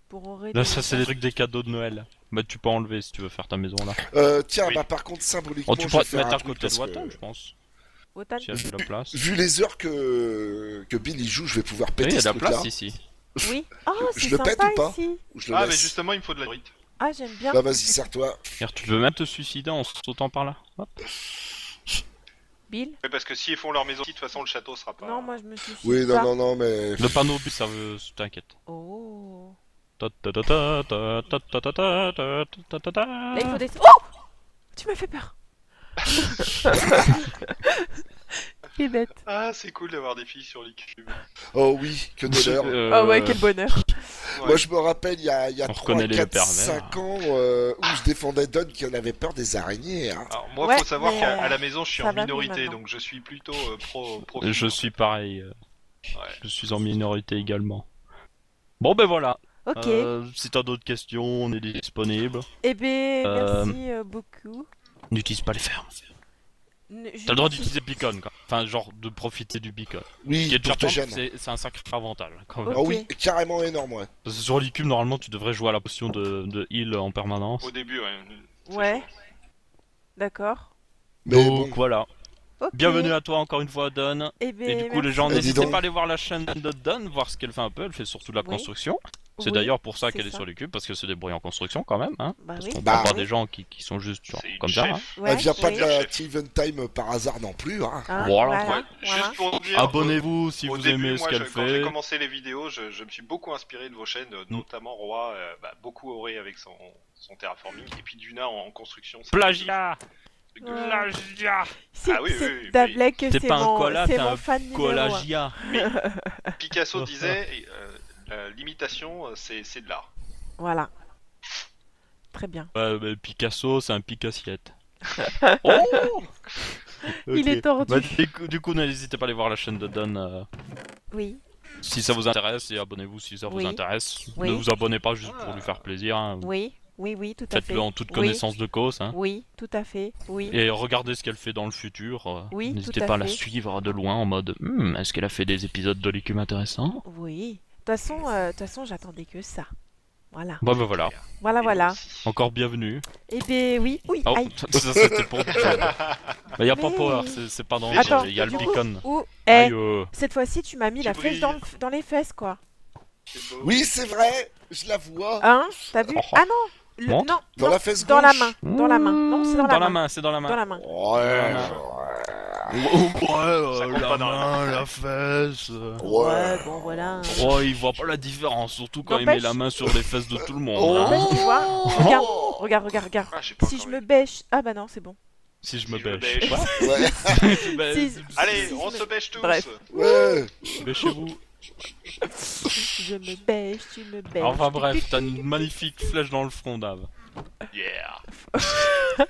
[SPEAKER 6] pour Auré
[SPEAKER 1] Là, ça c'est
[SPEAKER 6] Wotan.
[SPEAKER 1] les trucs des cadeaux de Noël. Bah tu peux enlever si tu veux faire ta maison là.
[SPEAKER 3] Euh, tiens,
[SPEAKER 4] Oui.
[SPEAKER 3] bah par contre, symboliquement,
[SPEAKER 1] Oh, tu
[SPEAKER 3] vais
[SPEAKER 1] te
[SPEAKER 3] faire
[SPEAKER 1] mettre
[SPEAKER 3] un
[SPEAKER 1] à
[SPEAKER 3] truc
[SPEAKER 1] côté de
[SPEAKER 3] que-
[SPEAKER 1] je pense.
[SPEAKER 6] Wotan
[SPEAKER 1] Si de la place.
[SPEAKER 3] Vu les heures que, que Bill y joue, je vais pouvoir
[SPEAKER 1] Oui,
[SPEAKER 3] péter
[SPEAKER 1] il y a de la place ici.
[SPEAKER 6] Oui. Oh,
[SPEAKER 3] Je
[SPEAKER 6] c'est
[SPEAKER 3] le pète
[SPEAKER 6] sympa
[SPEAKER 3] ou pas
[SPEAKER 6] ici.
[SPEAKER 3] Ou je le
[SPEAKER 4] Ah, mais justement, il me faut de la drite.
[SPEAKER 6] Ah, j'aime bien.
[SPEAKER 3] Bah vas-y, serre-toi.
[SPEAKER 1] Tu peux même te suicider en sautant par là? Hop.
[SPEAKER 6] Bill
[SPEAKER 4] Ouais, parce que s'ils font leur maison, de toute façon, le château sera pas.
[SPEAKER 6] Non, moi je me suis
[SPEAKER 3] Oui, non,
[SPEAKER 6] pas.
[SPEAKER 3] non, non, mais.
[SPEAKER 1] Le panneau but, ça veut. T'inquiète.
[SPEAKER 6] Oh.
[SPEAKER 1] Ta ta ta ta ta ta ta ta ta ta ta ta ta.
[SPEAKER 6] Là, il faut des... Oh Tu m'as fait peur. Est bête.
[SPEAKER 4] Ah, c'est cool d'avoir des filles sur l'IQ.
[SPEAKER 3] Oh oui, que d'honneur.
[SPEAKER 1] Euh,
[SPEAKER 6] Ah ouais, quel bonheur.
[SPEAKER 3] Moi, je me rappelle, il y a, il y a
[SPEAKER 1] On
[SPEAKER 3] 3,
[SPEAKER 1] reconnaît les
[SPEAKER 3] 4,
[SPEAKER 1] pervers.
[SPEAKER 3] 5 ans, euh, où je défendais Don qui en avait peur des araignées. Hein.
[SPEAKER 4] Alors, moi,
[SPEAKER 6] Ouais,
[SPEAKER 4] faut savoir qu'à
[SPEAKER 6] euh,
[SPEAKER 4] la maison, je suis
[SPEAKER 6] ça
[SPEAKER 4] en minorité, donc je suis plutôt euh, pro. pro
[SPEAKER 1] Je suis pareil.
[SPEAKER 4] Ouais.
[SPEAKER 1] Je suis en minorité également. Bon ben voilà.
[SPEAKER 6] Ok.
[SPEAKER 1] Euh, si t'as d'autres questions, on est disponible.
[SPEAKER 6] Eh ben,
[SPEAKER 1] euh,
[SPEAKER 6] merci beaucoup.
[SPEAKER 1] N'utilise pas les fermes. T'as le droit d'utiliser beacon, quoi. Enfin, genre de profiter du beacon. Qui
[SPEAKER 3] Oui,
[SPEAKER 1] est déjà c'est un sacré avantage. Quand même.
[SPEAKER 3] Ah oui, carrément énorme, ouais.
[SPEAKER 1] Parce que sur l'IQ, normalement, tu devrais jouer à la potion de, de heal en permanence.
[SPEAKER 4] Au début, ouais.
[SPEAKER 6] Ouais. D'accord.
[SPEAKER 3] Mais
[SPEAKER 1] Donc
[SPEAKER 3] bon,
[SPEAKER 1] voilà. Bienvenue à toi encore une fois, Don.
[SPEAKER 6] Eh ben,
[SPEAKER 1] Et du coup, les gens,
[SPEAKER 3] Eh,
[SPEAKER 1] n'hésitez pas à aller voir la chaîne de Don, voir ce qu'elle fait un peu. Elle fait surtout de la
[SPEAKER 6] Oui.
[SPEAKER 1] construction. C'est
[SPEAKER 6] Oui,
[SPEAKER 1] d'ailleurs pour ça qu'elle est sur les cubes, parce que c'est des bruits en construction quand même. Hein.
[SPEAKER 6] Bah
[SPEAKER 1] Parce
[SPEAKER 6] oui.
[SPEAKER 1] qu'on
[SPEAKER 3] Bah,
[SPEAKER 6] oui.
[SPEAKER 1] des gens qui, qui sont juste genre, comme ça. hein.
[SPEAKER 6] Ouais,
[SPEAKER 3] elle vient pas
[SPEAKER 6] oui.
[SPEAKER 3] de la Steven Time par hasard non plus. Hein.
[SPEAKER 6] Hein,
[SPEAKER 1] Voilà.
[SPEAKER 6] voilà,
[SPEAKER 4] Ouais,
[SPEAKER 6] voilà.
[SPEAKER 4] Juste pour dire.
[SPEAKER 1] Abonnez-vous si vous
[SPEAKER 4] début,
[SPEAKER 1] aimez ce qu'elle
[SPEAKER 4] je- quand j'ai
[SPEAKER 1] fait.
[SPEAKER 4] commencé les vidéos, je, je me suis beaucoup inspiré de vos chaînes, euh,
[SPEAKER 1] Mm.
[SPEAKER 4] notamment Roi, euh, bah, beaucoup Auré avec son, son terraforming, et puis Duna en, en construction. c'est
[SPEAKER 1] Plagiat
[SPEAKER 6] C'est
[SPEAKER 4] Ah oui,
[SPEAKER 6] c'est
[SPEAKER 4] oui, oui,
[SPEAKER 6] c'est
[SPEAKER 1] pas un koala,
[SPEAKER 6] c'est
[SPEAKER 1] un. Collagia
[SPEAKER 4] Picasso disait, euh, euh, l'imitation, euh, c'est c'est de l'art.
[SPEAKER 6] Voilà. Très bien.
[SPEAKER 1] Ouais, mais Picasso, c'est un picassiette.
[SPEAKER 6] Il est tordu.
[SPEAKER 1] Bah, du coup, du coup, n'hésitez pas à aller voir la chaîne de Don euh,
[SPEAKER 6] Oui.
[SPEAKER 1] si ça vous intéresse et abonnez-vous si ça
[SPEAKER 6] Oui.
[SPEAKER 1] vous intéresse.
[SPEAKER 6] Oui.
[SPEAKER 1] Ne vous abonnez pas juste pour lui faire plaisir. hein.
[SPEAKER 6] Oui. Oui, oui, tout à fait.
[SPEAKER 1] Faites-le en toute
[SPEAKER 6] Oui.
[SPEAKER 1] connaissance de cause. hein.
[SPEAKER 6] Oui, tout à fait. Oui.
[SPEAKER 1] Et regardez ce qu'elle fait dans le futur. euh,
[SPEAKER 6] Oui,
[SPEAKER 1] N'hésitez
[SPEAKER 6] tout à
[SPEAKER 1] pas à la suivre de loin en mode Hmm, est-ce qu'elle a fait des épisodes de l'écume intéressants?
[SPEAKER 6] Oui. De toute façon, euh, de toute façon, j'attendais que ça. Voilà.
[SPEAKER 1] Bah, bah voilà.
[SPEAKER 6] Voilà, voilà.
[SPEAKER 1] Encore bienvenue.
[SPEAKER 6] Eh ben oui. Oui.
[SPEAKER 1] Oh,
[SPEAKER 6] Aïe.
[SPEAKER 1] ça c'était pour Bah, y a pas
[SPEAKER 6] Mais-
[SPEAKER 1] power, c'est- c'est pas dans
[SPEAKER 6] Attends.
[SPEAKER 1] il y a le
[SPEAKER 6] du coup,
[SPEAKER 1] beacon.
[SPEAKER 6] Où Eh,
[SPEAKER 1] Aïe, euh.
[SPEAKER 6] cette fois-ci, tu m'as mis
[SPEAKER 4] Tu
[SPEAKER 6] la flèche dans, le- dans les fesses, quoi.
[SPEAKER 4] C'est beau.
[SPEAKER 3] Oui, c'est vrai, je la vois.
[SPEAKER 6] Hein T'as vu
[SPEAKER 1] Oh.
[SPEAKER 6] Ah non. Le-
[SPEAKER 1] Montre.
[SPEAKER 6] non.
[SPEAKER 3] Dans
[SPEAKER 6] non,
[SPEAKER 3] la fesse
[SPEAKER 6] Dans la
[SPEAKER 3] gauche.
[SPEAKER 6] main. Dans la main. Non, c'est dans,
[SPEAKER 1] Dans
[SPEAKER 6] la main.
[SPEAKER 1] c'est dans la main.
[SPEAKER 6] Dans la main.
[SPEAKER 3] Ouais,
[SPEAKER 1] Ouais,
[SPEAKER 4] Ça compte pas dans la
[SPEAKER 1] la fesse.
[SPEAKER 3] ouais.
[SPEAKER 6] bon, voilà.
[SPEAKER 1] Oh, il voit pas la différence, surtout quand il
[SPEAKER 6] N'empêche-
[SPEAKER 1] met la main sur les fesses de tout le monde.
[SPEAKER 3] Oh.
[SPEAKER 1] hein.
[SPEAKER 6] N'empêche, tu vois Regarde, regarde, regarde, regarde.
[SPEAKER 4] Ah, j'ai pas
[SPEAKER 6] Si
[SPEAKER 4] encore
[SPEAKER 6] je me bêche... Ah bah non, c'est bon.
[SPEAKER 1] Si je me
[SPEAKER 4] Si je me
[SPEAKER 1] bêche.
[SPEAKER 4] bêche.
[SPEAKER 3] Ouais,
[SPEAKER 1] Bah,
[SPEAKER 6] Si-
[SPEAKER 4] Allez,
[SPEAKER 6] Si,
[SPEAKER 4] on se bêche tous
[SPEAKER 6] Bref.
[SPEAKER 3] ouais.
[SPEAKER 1] Bêchez-vous.
[SPEAKER 6] Je me bêche, tu me bêches.
[SPEAKER 1] Enfin bref, t'as une magnifique flèche dans le front, Dave.
[SPEAKER 4] Yeah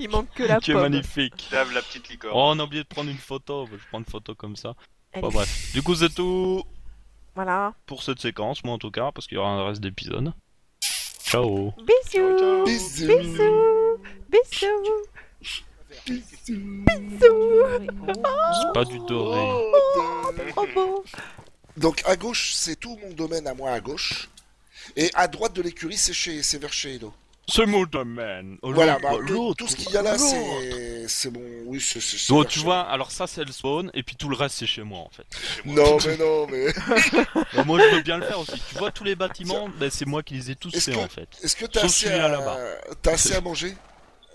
[SPEAKER 6] Il manque que la
[SPEAKER 1] Qui est
[SPEAKER 6] pomme.
[SPEAKER 1] magnifique.
[SPEAKER 4] Dave, la petite licorne.
[SPEAKER 1] Oh, on a oublié de prendre une photo. Je prends une photo comme ça.
[SPEAKER 6] Allez.
[SPEAKER 1] Bon, bref. Du coup, c'est tout
[SPEAKER 6] Voilà.
[SPEAKER 1] pour cette séquence, moi en tout cas, parce qu'il y aura un reste d'épisode. Ciao.
[SPEAKER 6] Bisous.
[SPEAKER 4] Ciao.
[SPEAKER 3] Bisous.
[SPEAKER 6] Bisous. Bisous.
[SPEAKER 1] C'est pas du doré.
[SPEAKER 6] Trop beau.
[SPEAKER 3] Donc à gauche, c'est tout mon domaine à moi à gauche. Et à droite de l'écurie, c'est chez, c'est vers chez Edo.
[SPEAKER 1] C'est mon domaine.
[SPEAKER 3] Voilà, bah, tout, ce qu'il y a là, c'est, c'est bon. Oui, c'est, c'est- c'est
[SPEAKER 1] Donc tu
[SPEAKER 3] chez-
[SPEAKER 1] vois, alors ça c'est le spawn, et puis tout le reste c'est chez moi en fait.
[SPEAKER 3] Non, mais non, mais.
[SPEAKER 1] Bah, moi je veux bien le faire aussi. Tu vois tous les bâtiments, bah, c'est moi qui les ai tous
[SPEAKER 3] Est-ce
[SPEAKER 1] faits
[SPEAKER 3] que-
[SPEAKER 1] en fait.
[SPEAKER 3] Est-ce que t'as assez à...
[SPEAKER 1] là-bas.
[SPEAKER 3] T'as assez à manger?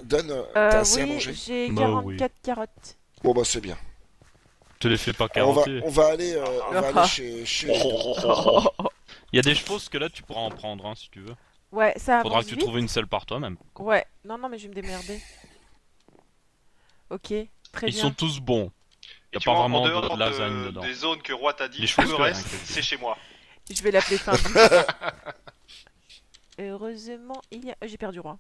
[SPEAKER 3] Donne.
[SPEAKER 6] Euh,
[SPEAKER 3] T'as assez à
[SPEAKER 6] oui,
[SPEAKER 3] manger?
[SPEAKER 6] j'ai
[SPEAKER 1] Bah
[SPEAKER 6] 44 carottes.
[SPEAKER 3] Bon bah c'est bien.
[SPEAKER 1] Te les fais pas
[SPEAKER 3] On va,
[SPEAKER 1] carotter.
[SPEAKER 3] on va aller, euh, on va
[SPEAKER 6] Ah.
[SPEAKER 3] aller chez, chez Edo.
[SPEAKER 1] Il y a des chevaux que là tu pourras en prendre hein, si tu veux.
[SPEAKER 6] Ouais, ça
[SPEAKER 1] Faudra que tu
[SPEAKER 6] vite.
[SPEAKER 1] trouves une selle par toi-même.
[SPEAKER 6] Ouais, non, non, mais je vais me démerder. Ok, très
[SPEAKER 1] Ils
[SPEAKER 6] bien.
[SPEAKER 1] sont tous bons. Y a
[SPEAKER 4] tu
[SPEAKER 1] pas
[SPEAKER 4] vois,
[SPEAKER 1] vraiment
[SPEAKER 4] en
[SPEAKER 1] de
[SPEAKER 4] dehors
[SPEAKER 1] lasagne dedans.
[SPEAKER 4] des zones que Roi t'a dit,
[SPEAKER 1] Les
[SPEAKER 4] tout le reste, c'est chez moi.
[SPEAKER 6] Je vais l'appeler Findus. Heureusement, il y a... J'ai perdu roi.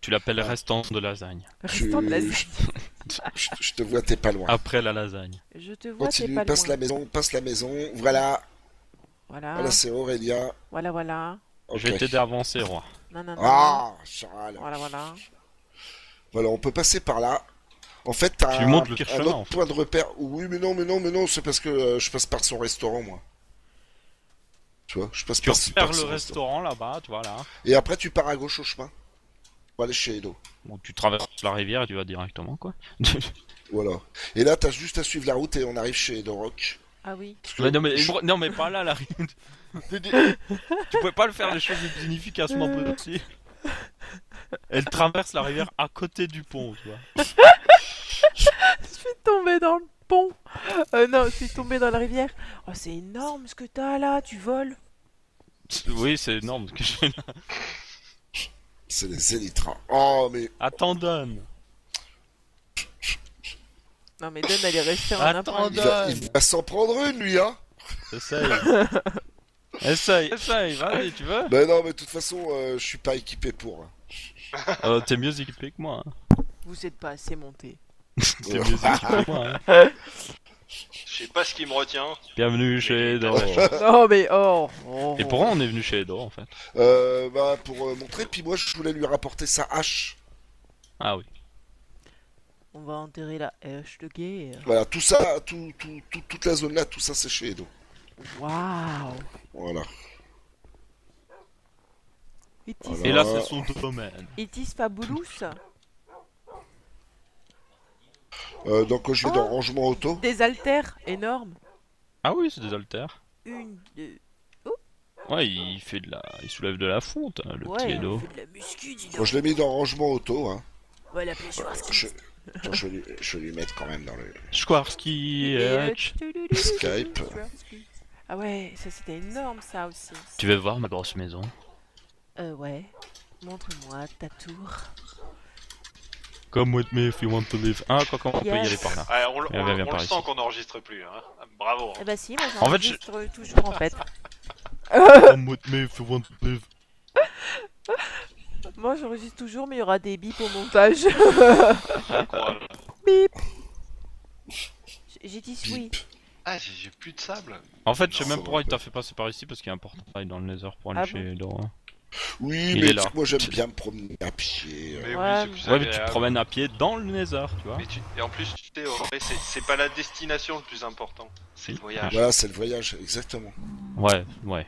[SPEAKER 1] Tu l'appelles restance de lasagne.
[SPEAKER 6] Restant de la
[SPEAKER 3] Je, te vois, t'es pas loin.
[SPEAKER 1] Après la lasagne.
[SPEAKER 6] Je te vois, t'es
[SPEAKER 3] passe la maison, passe la maison. Voilà,
[SPEAKER 6] Voilà,
[SPEAKER 3] voilà c'est Aurélia.
[SPEAKER 6] voilà, voilà.
[SPEAKER 1] Je vais t'aider à avancer, roi.
[SPEAKER 6] Non, non, non.
[SPEAKER 3] Ah, Charles.
[SPEAKER 6] Voilà, voilà.
[SPEAKER 3] Voilà, on peut passer par là. En fait, t'as un, un
[SPEAKER 1] chemin,
[SPEAKER 3] autre
[SPEAKER 1] en fait.
[SPEAKER 3] point de repère. Oui, mais non, mais non, mais non, c'est parce que euh, je passe par son restaurant, moi. Tu vois, je passe
[SPEAKER 1] Tu
[SPEAKER 3] par, par
[SPEAKER 1] le
[SPEAKER 3] son
[SPEAKER 1] restaurant là-bas, tu vois là.
[SPEAKER 3] Et après, tu pars à gauche au chemin. Pour aller chez Edo.
[SPEAKER 1] Bon, tu traverses la rivière et tu vas directement quoi.
[SPEAKER 3] Voilà. Et là, t'as juste à suivre la route et on arrive chez Edo Rock.
[SPEAKER 6] Ah oui.
[SPEAKER 1] Non, mais, pas là, la tu pouvais pas le faire les choses les plus inefficacement possible. Elle traverse la rivière à côté du pont, tu vois.
[SPEAKER 6] je suis tombé dans le pont. Euh, non, je suis tombé dans la rivière. Oh, c'est énorme ce que t'as là, tu voles.
[SPEAKER 1] Oui, c'est énorme ce que j'ai là.
[SPEAKER 3] C'est les élytras. Oh, mais.
[SPEAKER 1] Attends, donne.
[SPEAKER 6] Non mais Don, elle est restée en
[SPEAKER 3] Il va s'en prendre une, lui, hein
[SPEAKER 1] Essaye Essaye, essaye, vas-y, tu veux
[SPEAKER 3] Ben non, mais de toute façon, euh, je suis pas équipé pour. Hein.
[SPEAKER 1] Euh, t'es mieux équipé que moi. hein.
[SPEAKER 6] Vous êtes pas assez monté.
[SPEAKER 1] T'es mieux équipé que moi. hein.
[SPEAKER 4] Je sais pas ce qui me retient.
[SPEAKER 1] Bienvenue chez Edor.
[SPEAKER 6] Non oh, mais oh, oh.
[SPEAKER 1] Et pourquoi on est venu chez Edor en fait?
[SPEAKER 3] Euh, bah, pour euh, montrer, puis moi, je voulais lui rapporter sa hache.
[SPEAKER 1] Ah oui.
[SPEAKER 6] On va enterrer la hache de guerre.
[SPEAKER 3] Voilà, tout ça, tout, tout, toute la zone là, tout ça c'est chez Edo.
[SPEAKER 6] Waouh
[SPEAKER 3] Voilà.
[SPEAKER 1] Et là, c'est son domaine.
[SPEAKER 6] Itis Fabulous
[SPEAKER 3] euh, Donc, je vais
[SPEAKER 6] oh
[SPEAKER 3] dans rangement auto.
[SPEAKER 6] Des haltères énormes.
[SPEAKER 1] Ah oui, c'est des haltères.
[SPEAKER 6] Une, deux. Oh.
[SPEAKER 1] Ouais, il fait de la, il soulève de la fonte, hein, le petit Edo.
[SPEAKER 6] Ouais Il fait de la muscu, dis donc.
[SPEAKER 3] Bon, je l'ai mis dans rangement auto. Hein.
[SPEAKER 6] Ouais, la euh,
[SPEAKER 3] je... Je, vais, lui mettre quand même dans le.
[SPEAKER 6] Squarski, euh,
[SPEAKER 1] Skype.
[SPEAKER 6] Ah ouais, ça c'était énorme ça aussi.
[SPEAKER 1] Tu veux voir ma grosse maison
[SPEAKER 6] Euh ouais. Montre-moi ta tour.
[SPEAKER 1] Come with me if you want to live. Ah, quoi, comment on yes. peut y aller par là
[SPEAKER 4] ouais, On, eh
[SPEAKER 1] ben,
[SPEAKER 4] on, on,
[SPEAKER 1] on
[SPEAKER 4] sent qu'on n'enregistre plus. Hein. Bravo. Hein.
[SPEAKER 6] Eh bah si, moi j'enregistre
[SPEAKER 1] en fait, je...
[SPEAKER 6] toujours en fait.
[SPEAKER 1] Come with me if you want to live.
[SPEAKER 6] Moi j'enregistre toujours, mais il y aura des bips au montage. Bip J'ai dit oui.
[SPEAKER 4] Ah, j'ai plus de sable.
[SPEAKER 1] En fait, je sais même pourquoi il t'a fait passer par ici parce qu'il y a un portail dans le Nether pour aller
[SPEAKER 6] Ah
[SPEAKER 1] chez Dora.
[SPEAKER 3] Oui,
[SPEAKER 1] Il
[SPEAKER 3] mais
[SPEAKER 1] est là.
[SPEAKER 3] moi j'aime bien me promener à pied.
[SPEAKER 4] Mais
[SPEAKER 6] Ouais,
[SPEAKER 4] oui, c'est plus
[SPEAKER 1] Ouais, mais tu te promènes à pied dans le Nether, tu vois.
[SPEAKER 4] Mais tu- Et en plus, tu sais, c'est pas la destination le plus important, c'est le voyage.
[SPEAKER 3] Voilà, c'est le voyage, exactement.
[SPEAKER 1] Ouais, ouais.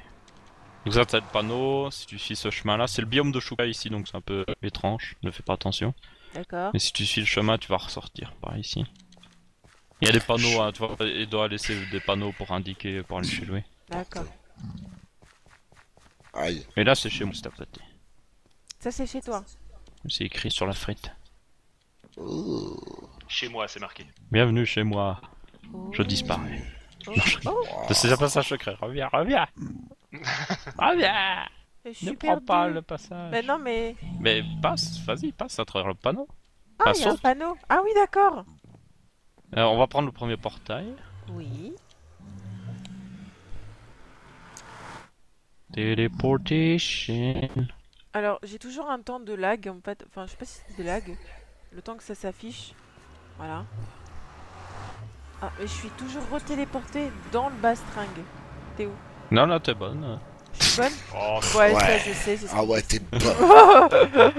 [SPEAKER 1] Donc ça, t'as le panneau, si tu suis ce chemin-là, c'est le biome de Shuka ici, donc c'est un peu étrange, ne fais pas attention.
[SPEAKER 6] D'accord.
[SPEAKER 1] Mais si tu suis le chemin, tu vas ressortir par ici. Il y a des panneaux, hein, tu vois, il doit laisser des panneaux pour indiquer, pour aller chez lui.
[SPEAKER 6] D'accord.
[SPEAKER 3] Aïe.
[SPEAKER 1] Et là, c'est chez moi, cet à côté.
[SPEAKER 6] Ça c'est chez toi.
[SPEAKER 1] C'est écrit sur la frite.
[SPEAKER 3] Oh.
[SPEAKER 4] Chez moi, c'est marqué.
[SPEAKER 1] Bienvenue chez moi,
[SPEAKER 6] Oh.
[SPEAKER 1] je disparais.
[SPEAKER 6] Oh. Oh.
[SPEAKER 1] C'est un passage secret, reviens, reviens
[SPEAKER 6] Je suis
[SPEAKER 1] Ne prends
[SPEAKER 6] perdue.
[SPEAKER 1] pas le passage.
[SPEAKER 6] Mais non mais...
[SPEAKER 1] Mais passe, vas-y, passe à travers le panneau.
[SPEAKER 6] Ah, il y a un panneau. Ah oui, d'accord.
[SPEAKER 1] Euh, on va prendre le premier portail.
[SPEAKER 6] Oui.
[SPEAKER 1] Téléportation.
[SPEAKER 6] Alors, j'ai toujours un temps de lag, en fait. Enfin, je sais pas si c'est de lag. Le temps que ça s'affiche. Voilà. Ah, mais je suis toujours retéléporté dans le bastringue. T'es où?
[SPEAKER 1] Non, là, t'es bonne.
[SPEAKER 6] Bonne
[SPEAKER 4] Oh,
[SPEAKER 6] Ouais,
[SPEAKER 3] Ouais.
[SPEAKER 6] ça je sais. c'est
[SPEAKER 3] Ah ouais, t'es bon.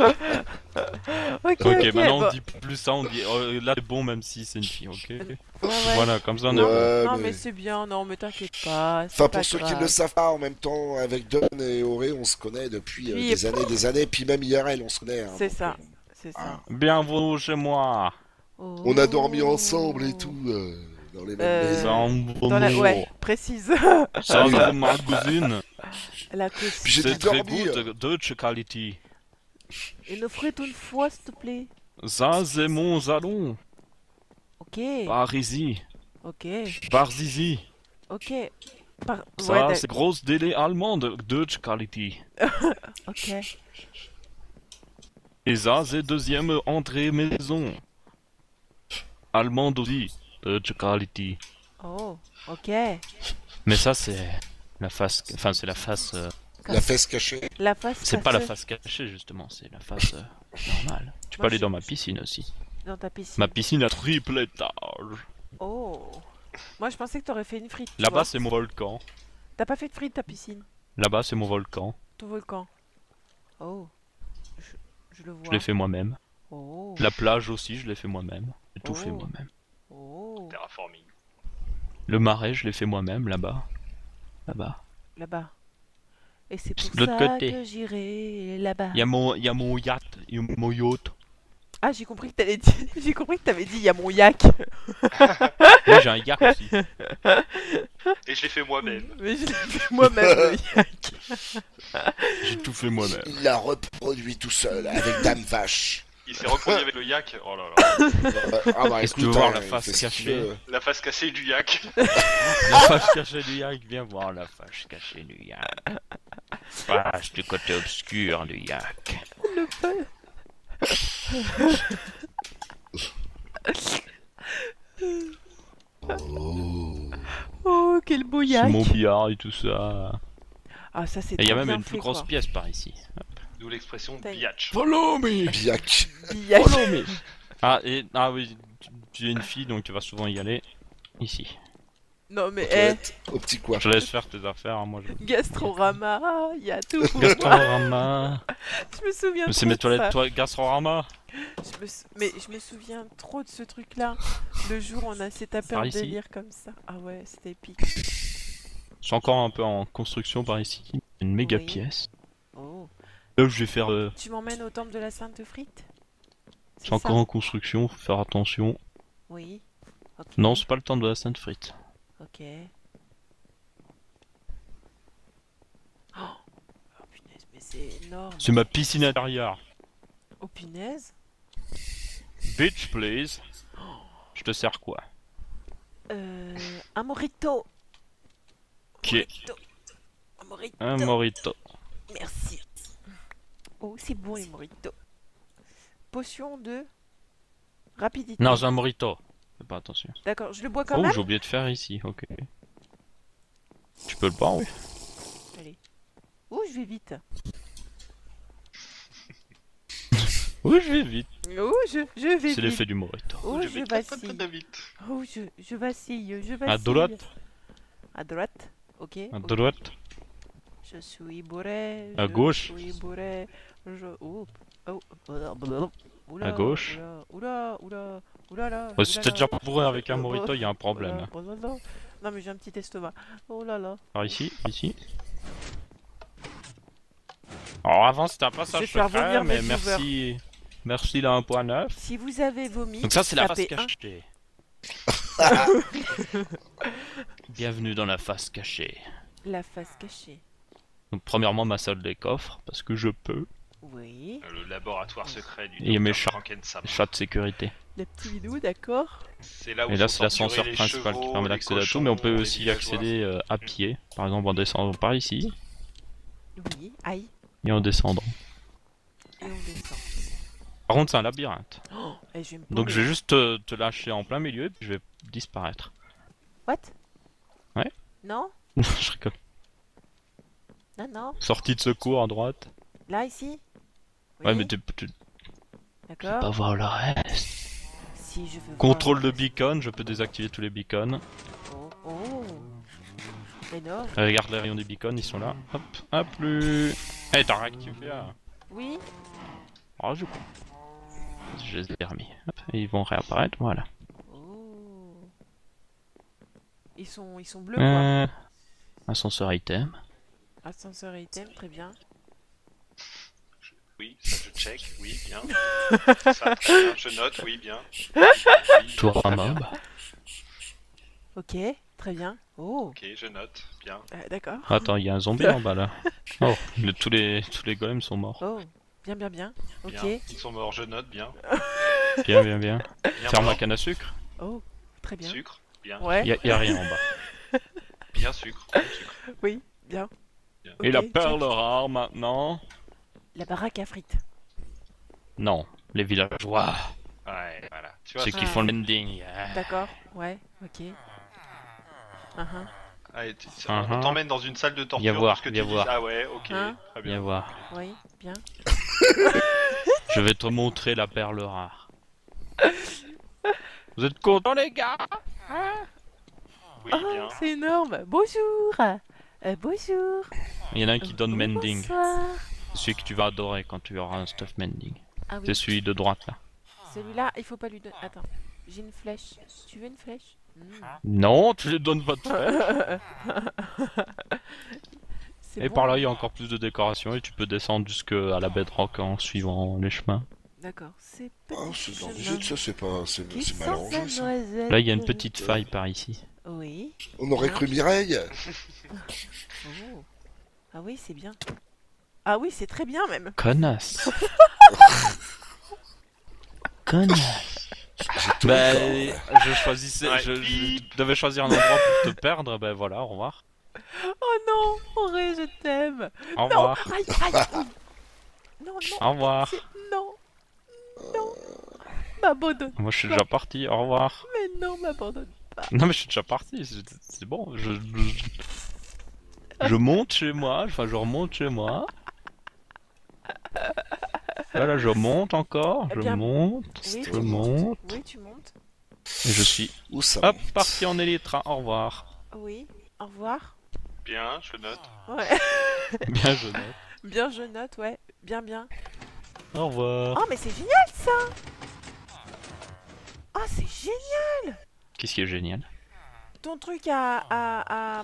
[SPEAKER 6] ok,
[SPEAKER 1] maintenant
[SPEAKER 6] bon.
[SPEAKER 1] on dit plus ça, on dit oh, là t'es bon même si c'est une fille, ok?
[SPEAKER 6] Ouais, ouais.
[SPEAKER 1] Voilà, comme ça on est bon.
[SPEAKER 6] Non,
[SPEAKER 3] mais-
[SPEAKER 6] mais c'est bien, non, mais t'inquiète pas. c'est
[SPEAKER 3] Enfin,
[SPEAKER 6] pas
[SPEAKER 3] pour ceux qui ne le savent pas, en même temps, avec Don et Auré, on se connaît depuis euh, des
[SPEAKER 6] et-
[SPEAKER 3] années des années, puis même IRL, on se connaît. hein,
[SPEAKER 6] C'est ça,
[SPEAKER 3] euh,
[SPEAKER 6] c'est
[SPEAKER 3] ah.
[SPEAKER 6] ça.
[SPEAKER 1] Bienvenue chez moi.
[SPEAKER 3] On a dormi
[SPEAKER 6] Oh.
[SPEAKER 3] ensemble et tout, euh, dans les mêmes
[SPEAKER 6] Euh,
[SPEAKER 3] maisons.
[SPEAKER 6] Dans la... Ouais, précise.
[SPEAKER 1] Ça c'est ma cousine.
[SPEAKER 6] la cuisine.
[SPEAKER 1] C'est très good, Deutsche Quality.
[SPEAKER 6] Une frite une fois, s'il te plaît.
[SPEAKER 1] Ça c'est mon salon.
[SPEAKER 6] Ok,
[SPEAKER 1] Par ici,
[SPEAKER 6] ok,
[SPEAKER 1] par ici.
[SPEAKER 6] ok. Par...
[SPEAKER 1] Ça
[SPEAKER 6] ouais,
[SPEAKER 1] c'est grosse délai allemande, Deutsche Quality.
[SPEAKER 6] d'ac- ok.
[SPEAKER 1] Et ça c'est deuxième entrée maison. Allemande aussi, Deutsche Quality.
[SPEAKER 6] Oh, ok.
[SPEAKER 1] Mais ça c'est la face, enfin c'est la face, euh,
[SPEAKER 3] La fesse cachée.
[SPEAKER 6] La face
[SPEAKER 1] c'est pas la face cachée justement, c'est la face euh, normale. Tu peux
[SPEAKER 6] Moi,
[SPEAKER 1] aller
[SPEAKER 6] je-
[SPEAKER 1] dans ma piscine aussi.
[SPEAKER 6] dans ta piscine.
[SPEAKER 1] Ma piscine a triple étage.
[SPEAKER 6] Oh. Moi, je pensais que t'aurais fait une frite.
[SPEAKER 1] Là-bas c'est mon volcan.
[SPEAKER 6] T'as pas fait de frite ta piscine,
[SPEAKER 1] Là-bas c'est mon volcan.
[SPEAKER 6] ton volcan. Oh. Je, je le vois.
[SPEAKER 1] Je l'ai fait moi-même.
[SPEAKER 6] Oh.
[SPEAKER 1] La plage aussi, je l'ai fait moi-même. J'ai tout fait
[SPEAKER 6] Oh.
[SPEAKER 1] moi-même.
[SPEAKER 6] Oh.
[SPEAKER 4] terraforming.
[SPEAKER 1] Le marais, je l'ai fait moi-même là-bas. Là-bas.
[SPEAKER 6] Là-bas. Et c'est pour ça
[SPEAKER 1] côté.
[SPEAKER 6] que j'irai là-bas.
[SPEAKER 1] Il y a mon, il y a mon yacht, il y a mon yacht.
[SPEAKER 6] Ah, j'ai compris que t'allais dire. J'ai compris que t'avais dit il y a mon yak.
[SPEAKER 1] Oui, j'ai un yacht aussi.
[SPEAKER 4] Et je l'ai fait moi-même.
[SPEAKER 6] Mais je l'ai fait moi-même le yak.
[SPEAKER 1] J'ai tout fait moi-même.
[SPEAKER 3] Il l'a reproduit tout seul, avec Dame Vache.
[SPEAKER 4] Il s'est reproduit avec le yak. Oh là là.
[SPEAKER 3] Ah bah
[SPEAKER 1] Est-ce que
[SPEAKER 3] écoute,
[SPEAKER 1] tu veux voir
[SPEAKER 3] hein,
[SPEAKER 1] la
[SPEAKER 3] il
[SPEAKER 1] face
[SPEAKER 3] fait ce qu'il
[SPEAKER 1] cachée
[SPEAKER 3] veut.
[SPEAKER 4] La face cassée du yak.
[SPEAKER 1] La fâche cachée du yak, viens voir la fâche cachée du yak. Fâche du côté obscur du yak.
[SPEAKER 6] Oh, quel beau
[SPEAKER 1] C'est
[SPEAKER 6] yak
[SPEAKER 1] mon billard et tout ça.
[SPEAKER 6] Ah, ça c'est
[SPEAKER 1] Et il y a
[SPEAKER 6] trop
[SPEAKER 1] même
[SPEAKER 6] bien
[SPEAKER 1] une
[SPEAKER 6] fait,
[SPEAKER 1] plus grosse
[SPEAKER 6] quoi.
[SPEAKER 1] pièce par ici.
[SPEAKER 4] D'où l'expression biatch.
[SPEAKER 8] Follow me
[SPEAKER 3] Biac.
[SPEAKER 6] Yak.
[SPEAKER 1] Ah, et, ah oui, tu- tu es une fille donc tu vas souvent y aller. Ici.
[SPEAKER 6] Non mais, eh,
[SPEAKER 3] toilettes, au petit coin.
[SPEAKER 1] Je laisse faire tes affaires, hein, moi je.
[SPEAKER 6] Gastrorama, il y a tout pour moi.
[SPEAKER 1] Gastrorama.
[SPEAKER 6] Je me souviens
[SPEAKER 1] Mais c'est
[SPEAKER 6] trop
[SPEAKER 1] mes
[SPEAKER 6] de
[SPEAKER 1] toilettes,
[SPEAKER 6] ça.
[SPEAKER 1] toi, Gastrorama.
[SPEAKER 6] Je me sou- Mais je me souviens trop de ce truc-là. Le jour où on a s'est tapé
[SPEAKER 1] Par
[SPEAKER 6] un
[SPEAKER 1] ici
[SPEAKER 6] délire comme ça. Ah ouais, c'était épique.
[SPEAKER 1] Je suis encore un peu en construction par ici. Une méga
[SPEAKER 6] Oui.
[SPEAKER 1] pièce.
[SPEAKER 6] Oh.
[SPEAKER 1] Là, je vais faire. euh,
[SPEAKER 6] Tu m'emmènes au temple de la Sainte Frite
[SPEAKER 1] C'est encore en construction, faut faire attention.
[SPEAKER 6] Oui. Ok.
[SPEAKER 1] Non, c'est pas le temps de la Sainte Frite.
[SPEAKER 6] Ok. Oh, oh, punaise, mais c'est énorme.
[SPEAKER 1] C'est ma piscine intérieure.
[SPEAKER 6] Oh punaise.
[SPEAKER 1] Bitch, please. Je te sers quoi?
[SPEAKER 6] Euh, un morito.
[SPEAKER 1] Ok.
[SPEAKER 6] Morito. Un morito.
[SPEAKER 1] Un morito.
[SPEAKER 6] Merci. Oh, c'est bon les moritos. Potion de rapidité.
[SPEAKER 1] Non, j'ai un morito. Fais pas attention.
[SPEAKER 6] D'accord, je le bois quand
[SPEAKER 1] Oh,
[SPEAKER 6] même.
[SPEAKER 1] j'ai oublié de faire ici, ok. Tu peux le boire, oui.
[SPEAKER 6] Allez. Oh, je vais vite.
[SPEAKER 1] Oui, je vais vite.
[SPEAKER 6] Oh, je, je vais
[SPEAKER 1] C'est
[SPEAKER 6] vite.
[SPEAKER 1] l'effet du morito.
[SPEAKER 6] Oh,
[SPEAKER 4] je
[SPEAKER 6] je vacille.
[SPEAKER 4] vite.
[SPEAKER 6] Oh, je, je vacille, je vacille.
[SPEAKER 1] À droite,
[SPEAKER 6] À droite. Ok.
[SPEAKER 1] à droite.
[SPEAKER 6] Je suis bourré.
[SPEAKER 1] À
[SPEAKER 6] je
[SPEAKER 1] gauche.
[SPEAKER 6] suis bourré. Je. Oh. Oh. blablabla. Oula,
[SPEAKER 1] À gauche.
[SPEAKER 6] Oula, oula, oula, là.
[SPEAKER 1] Si t'es déjà bourré avec un morito, il y a un problème.
[SPEAKER 6] Oula, oula, là. Non, mais j'ai un petit estomac. Oh là là.
[SPEAKER 1] Par ici, ici. Alors avant c'était un passage secret, mais merci, merci la 1.9.
[SPEAKER 6] Si vous avez vomi,
[SPEAKER 1] Donc ça c'est la face cachée. Bienvenue dans la face cachée.
[SPEAKER 6] La face cachée.
[SPEAKER 1] Donc premièrement ma salle des coffres parce que je peux.
[SPEAKER 6] Oui.
[SPEAKER 4] Le laboratoire secret du
[SPEAKER 1] Et mes
[SPEAKER 4] docteur
[SPEAKER 1] chats.
[SPEAKER 4] Frankenstein.
[SPEAKER 1] Chat de sécurité.
[SPEAKER 6] Le petit bidou, d'accord.
[SPEAKER 4] C'est là où
[SPEAKER 1] Et là c'est l'ascenseur principal qui permet d'accéder à tout, mais on peut aussi y accéder euh, à pied. Par exemple en descendant par ici
[SPEAKER 6] Oui. Aïe.
[SPEAKER 1] et en descendant.
[SPEAKER 6] Et on descend.
[SPEAKER 1] Par contre c'est un labyrinthe.
[SPEAKER 6] Oh, et je vais me
[SPEAKER 1] Donc je vais juste te, te lâcher en plein milieu et puis je vais disparaître.
[SPEAKER 6] What?
[SPEAKER 1] Ouais.
[SPEAKER 6] Non?
[SPEAKER 1] Je rigole.
[SPEAKER 6] Non, non.
[SPEAKER 1] Sortie de secours à droite.
[SPEAKER 6] Là, ici?
[SPEAKER 1] Ouais mais tu tu-
[SPEAKER 6] D'accord.
[SPEAKER 1] pas voir le reste.
[SPEAKER 6] Si je veux
[SPEAKER 1] Contrôle
[SPEAKER 6] le
[SPEAKER 1] de beacon, je peux désactiver tous les beacons.
[SPEAKER 6] Oh, oh. Énorme.
[SPEAKER 1] Regarde les rayons des beacons, ils sont là. Hop, hop, plus. Eh, t'as réactivé là.
[SPEAKER 6] Oui.
[SPEAKER 1] Oh, je crois. Je les ai remis. Hop, et ils vont réapparaître, voilà.
[SPEAKER 6] Oh. Ils sont, ils sont bleus, quoi.
[SPEAKER 1] Euh... Ascenseur item.
[SPEAKER 6] Ascenseur item, très bien.
[SPEAKER 4] Oui, ça je check, oui, bien. ça, très bien, je note, oui, bien. Oui,
[SPEAKER 1] Tour à mob.
[SPEAKER 6] Ok, très bien. Oh,
[SPEAKER 4] Ok, je note, bien.
[SPEAKER 6] euh, d'accord.
[SPEAKER 1] Attends, il y a un zombie en bas là. Oh, le- tous, les, tous les golems sont morts.
[SPEAKER 6] Oh, bien, bien, bien. Ok.
[SPEAKER 4] bien. Ils sont morts, je note, bien.
[SPEAKER 1] Bien, bien, bien.
[SPEAKER 4] bien
[SPEAKER 1] Ferme la canne à sucre.
[SPEAKER 6] Oh, très bien.
[SPEAKER 4] Sucre, bien.
[SPEAKER 6] Ouais,
[SPEAKER 1] Il y, a- y a rien en bas.
[SPEAKER 4] Bien sucre, bien sucre.
[SPEAKER 6] oui, bien.
[SPEAKER 4] Bien.
[SPEAKER 1] Et la perle rare maintenant.
[SPEAKER 6] La baraque à frites.
[SPEAKER 1] Non, les villageois.
[SPEAKER 4] Ouais, voilà. Tu vois,
[SPEAKER 1] Ceux qui font le landing. Ah.
[SPEAKER 6] D'accord, ouais, ok. Uh-huh.
[SPEAKER 4] Allez, tu- tu-
[SPEAKER 1] Uh-huh.
[SPEAKER 4] on t'emmène dans une salle de torture.
[SPEAKER 1] Viens voir,
[SPEAKER 4] parce que
[SPEAKER 1] viens
[SPEAKER 4] tu dis,
[SPEAKER 1] voir.
[SPEAKER 4] Ah ouais, ok,
[SPEAKER 6] Hein
[SPEAKER 4] très
[SPEAKER 1] Viens
[SPEAKER 4] bien.
[SPEAKER 1] voir.
[SPEAKER 6] Oui, bien.
[SPEAKER 1] Je vais te montrer la perle rare. Vous êtes contents les gars?
[SPEAKER 4] Oui,
[SPEAKER 6] Oh,
[SPEAKER 4] bien.
[SPEAKER 6] c'est énorme. Bonjour. Euh, bonjour.
[SPEAKER 1] Il y en a un qui donne
[SPEAKER 6] Oui,
[SPEAKER 1] mending.
[SPEAKER 6] Bonsoir.
[SPEAKER 1] Celui que tu vas adorer quand tu auras un stuff mending.
[SPEAKER 6] Ah oui,
[SPEAKER 1] C'est celui de droite là.
[SPEAKER 6] celui-là, il faut pas lui donner. Attends, j'ai une flèche. Tu veux une flèche? Hmm.
[SPEAKER 1] Non, tu lui donnes pas de flèche. Et
[SPEAKER 6] bon
[SPEAKER 1] par là, il y a encore plus de décoration et tu peux descendre jusqu'à la bedrock en suivant les chemins.
[SPEAKER 6] D'accord, c'est
[SPEAKER 3] Ah,
[SPEAKER 6] petit
[SPEAKER 3] c'est dans les
[SPEAKER 6] chemin
[SPEAKER 3] jeux, ça, c'est pas. C'est mal ça.
[SPEAKER 1] Là, il y a une petite faille par ici.
[SPEAKER 6] Oui.
[SPEAKER 3] On aurait cru Mireille
[SPEAKER 6] Oh. Ah oui, c'est bien. Ah oui, c'est très bien même.
[SPEAKER 1] Connasse
[SPEAKER 8] connasse.
[SPEAKER 3] J'ai tout
[SPEAKER 1] Bah, je choisissais,
[SPEAKER 4] Ouais.
[SPEAKER 1] je, je devais choisir un endroit pour te perdre, ben voilà, au revoir.
[SPEAKER 6] Oh non, Auré, je t'aime.
[SPEAKER 1] Au
[SPEAKER 6] Non,
[SPEAKER 1] revoir.
[SPEAKER 6] aïe, aïe, aïe. Non, non,
[SPEAKER 1] Au revoir.
[SPEAKER 6] non, non. M'abandonne,
[SPEAKER 1] Moi je suis déjà parti, au revoir.
[SPEAKER 6] mais non, m'abandonne.
[SPEAKER 1] Non mais je suis déjà parti, c'est- bon, je, je monte chez moi, enfin je remonte chez moi. Voilà, je monte encore,
[SPEAKER 6] Eh
[SPEAKER 1] je
[SPEAKER 6] bien,
[SPEAKER 1] monte,
[SPEAKER 6] Oui,
[SPEAKER 1] je
[SPEAKER 6] tu
[SPEAKER 1] monte,
[SPEAKER 6] Oui, tu montes.
[SPEAKER 1] et je suis
[SPEAKER 3] Où ça
[SPEAKER 1] hop
[SPEAKER 3] monte
[SPEAKER 1] parti en élytra, au revoir.
[SPEAKER 6] Oui, au revoir.
[SPEAKER 4] Bien, je note.
[SPEAKER 6] Ouais,
[SPEAKER 1] Bien je note.
[SPEAKER 6] bien, je note, ouais. Bien, bien.
[SPEAKER 1] Au revoir.
[SPEAKER 6] Oh, mais c'est génial, ça Oh, c'est génial
[SPEAKER 1] Qu'est-ce qui est génial?
[SPEAKER 6] Ton truc à... à, à...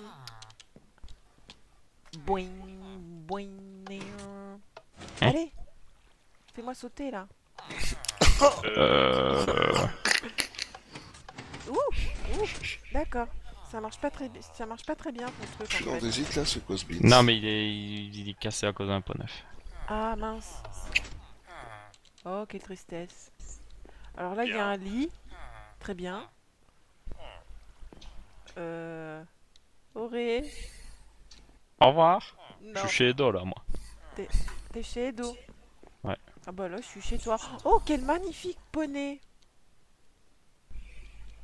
[SPEAKER 6] Boing, boing, néon.
[SPEAKER 1] Hein
[SPEAKER 6] Allez Fais-moi sauter, là.
[SPEAKER 4] Euh,
[SPEAKER 1] Euh...
[SPEAKER 6] Ouh, ouh, d'accord. Ça marche pas très, bi- ça marche pas très bien ton
[SPEAKER 3] Je
[SPEAKER 6] truc
[SPEAKER 3] suis
[SPEAKER 6] en
[SPEAKER 3] dans
[SPEAKER 6] fait.
[SPEAKER 3] des hits là, c'est quoi ce beat
[SPEAKER 1] Non mais il est, il, est cassé à cause d'un pot neuf.
[SPEAKER 6] Ah mince. Oh quelle tristesse. Alors là il y a
[SPEAKER 4] Bien.
[SPEAKER 6] un lit. Très bien. Euh. Auré.
[SPEAKER 1] Au revoir. Je
[SPEAKER 6] Non.
[SPEAKER 1] suis chez Edo là moi.
[SPEAKER 6] T'es chez Edo.
[SPEAKER 1] Ouais.
[SPEAKER 6] Ah bah là je suis chez toi. Oh quel magnifique poney.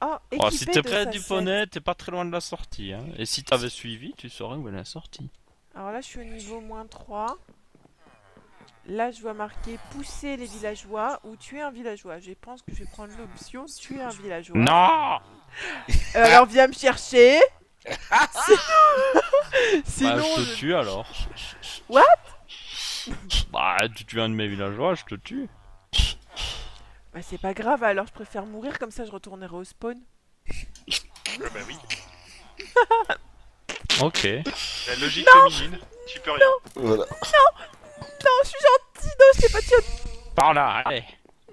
[SPEAKER 6] Oh,
[SPEAKER 1] Oh, si t'es près du poney, t'es pas très loin de la sortie. Hein. Et si t'avais suivi, tu saurais où est la sortie.
[SPEAKER 6] Alors là, je suis au niveau moins 3. Là, je vois marqué pousser les villageois ou tuer un villageois. Je pense que je vais prendre l'option tuer un villageois.
[SPEAKER 1] Non
[SPEAKER 6] Euh, alors viens me chercher. Sinon, Sinon,
[SPEAKER 1] Bah, je te
[SPEAKER 6] je-
[SPEAKER 1] tue alors.
[SPEAKER 6] What?
[SPEAKER 1] Bah, tu tues un de mes villageois, je te tue.
[SPEAKER 6] bah, c'est pas grave. Alors je préfère mourir comme ça, je retournerai au spawn.
[SPEAKER 4] euh, bah oui.
[SPEAKER 1] Ok.
[SPEAKER 4] La logique féminine, tu peux rien.
[SPEAKER 3] Voilà.
[SPEAKER 6] Non, je suis gentil. Non, je t'ai pas tué.
[SPEAKER 1] Par là, allez.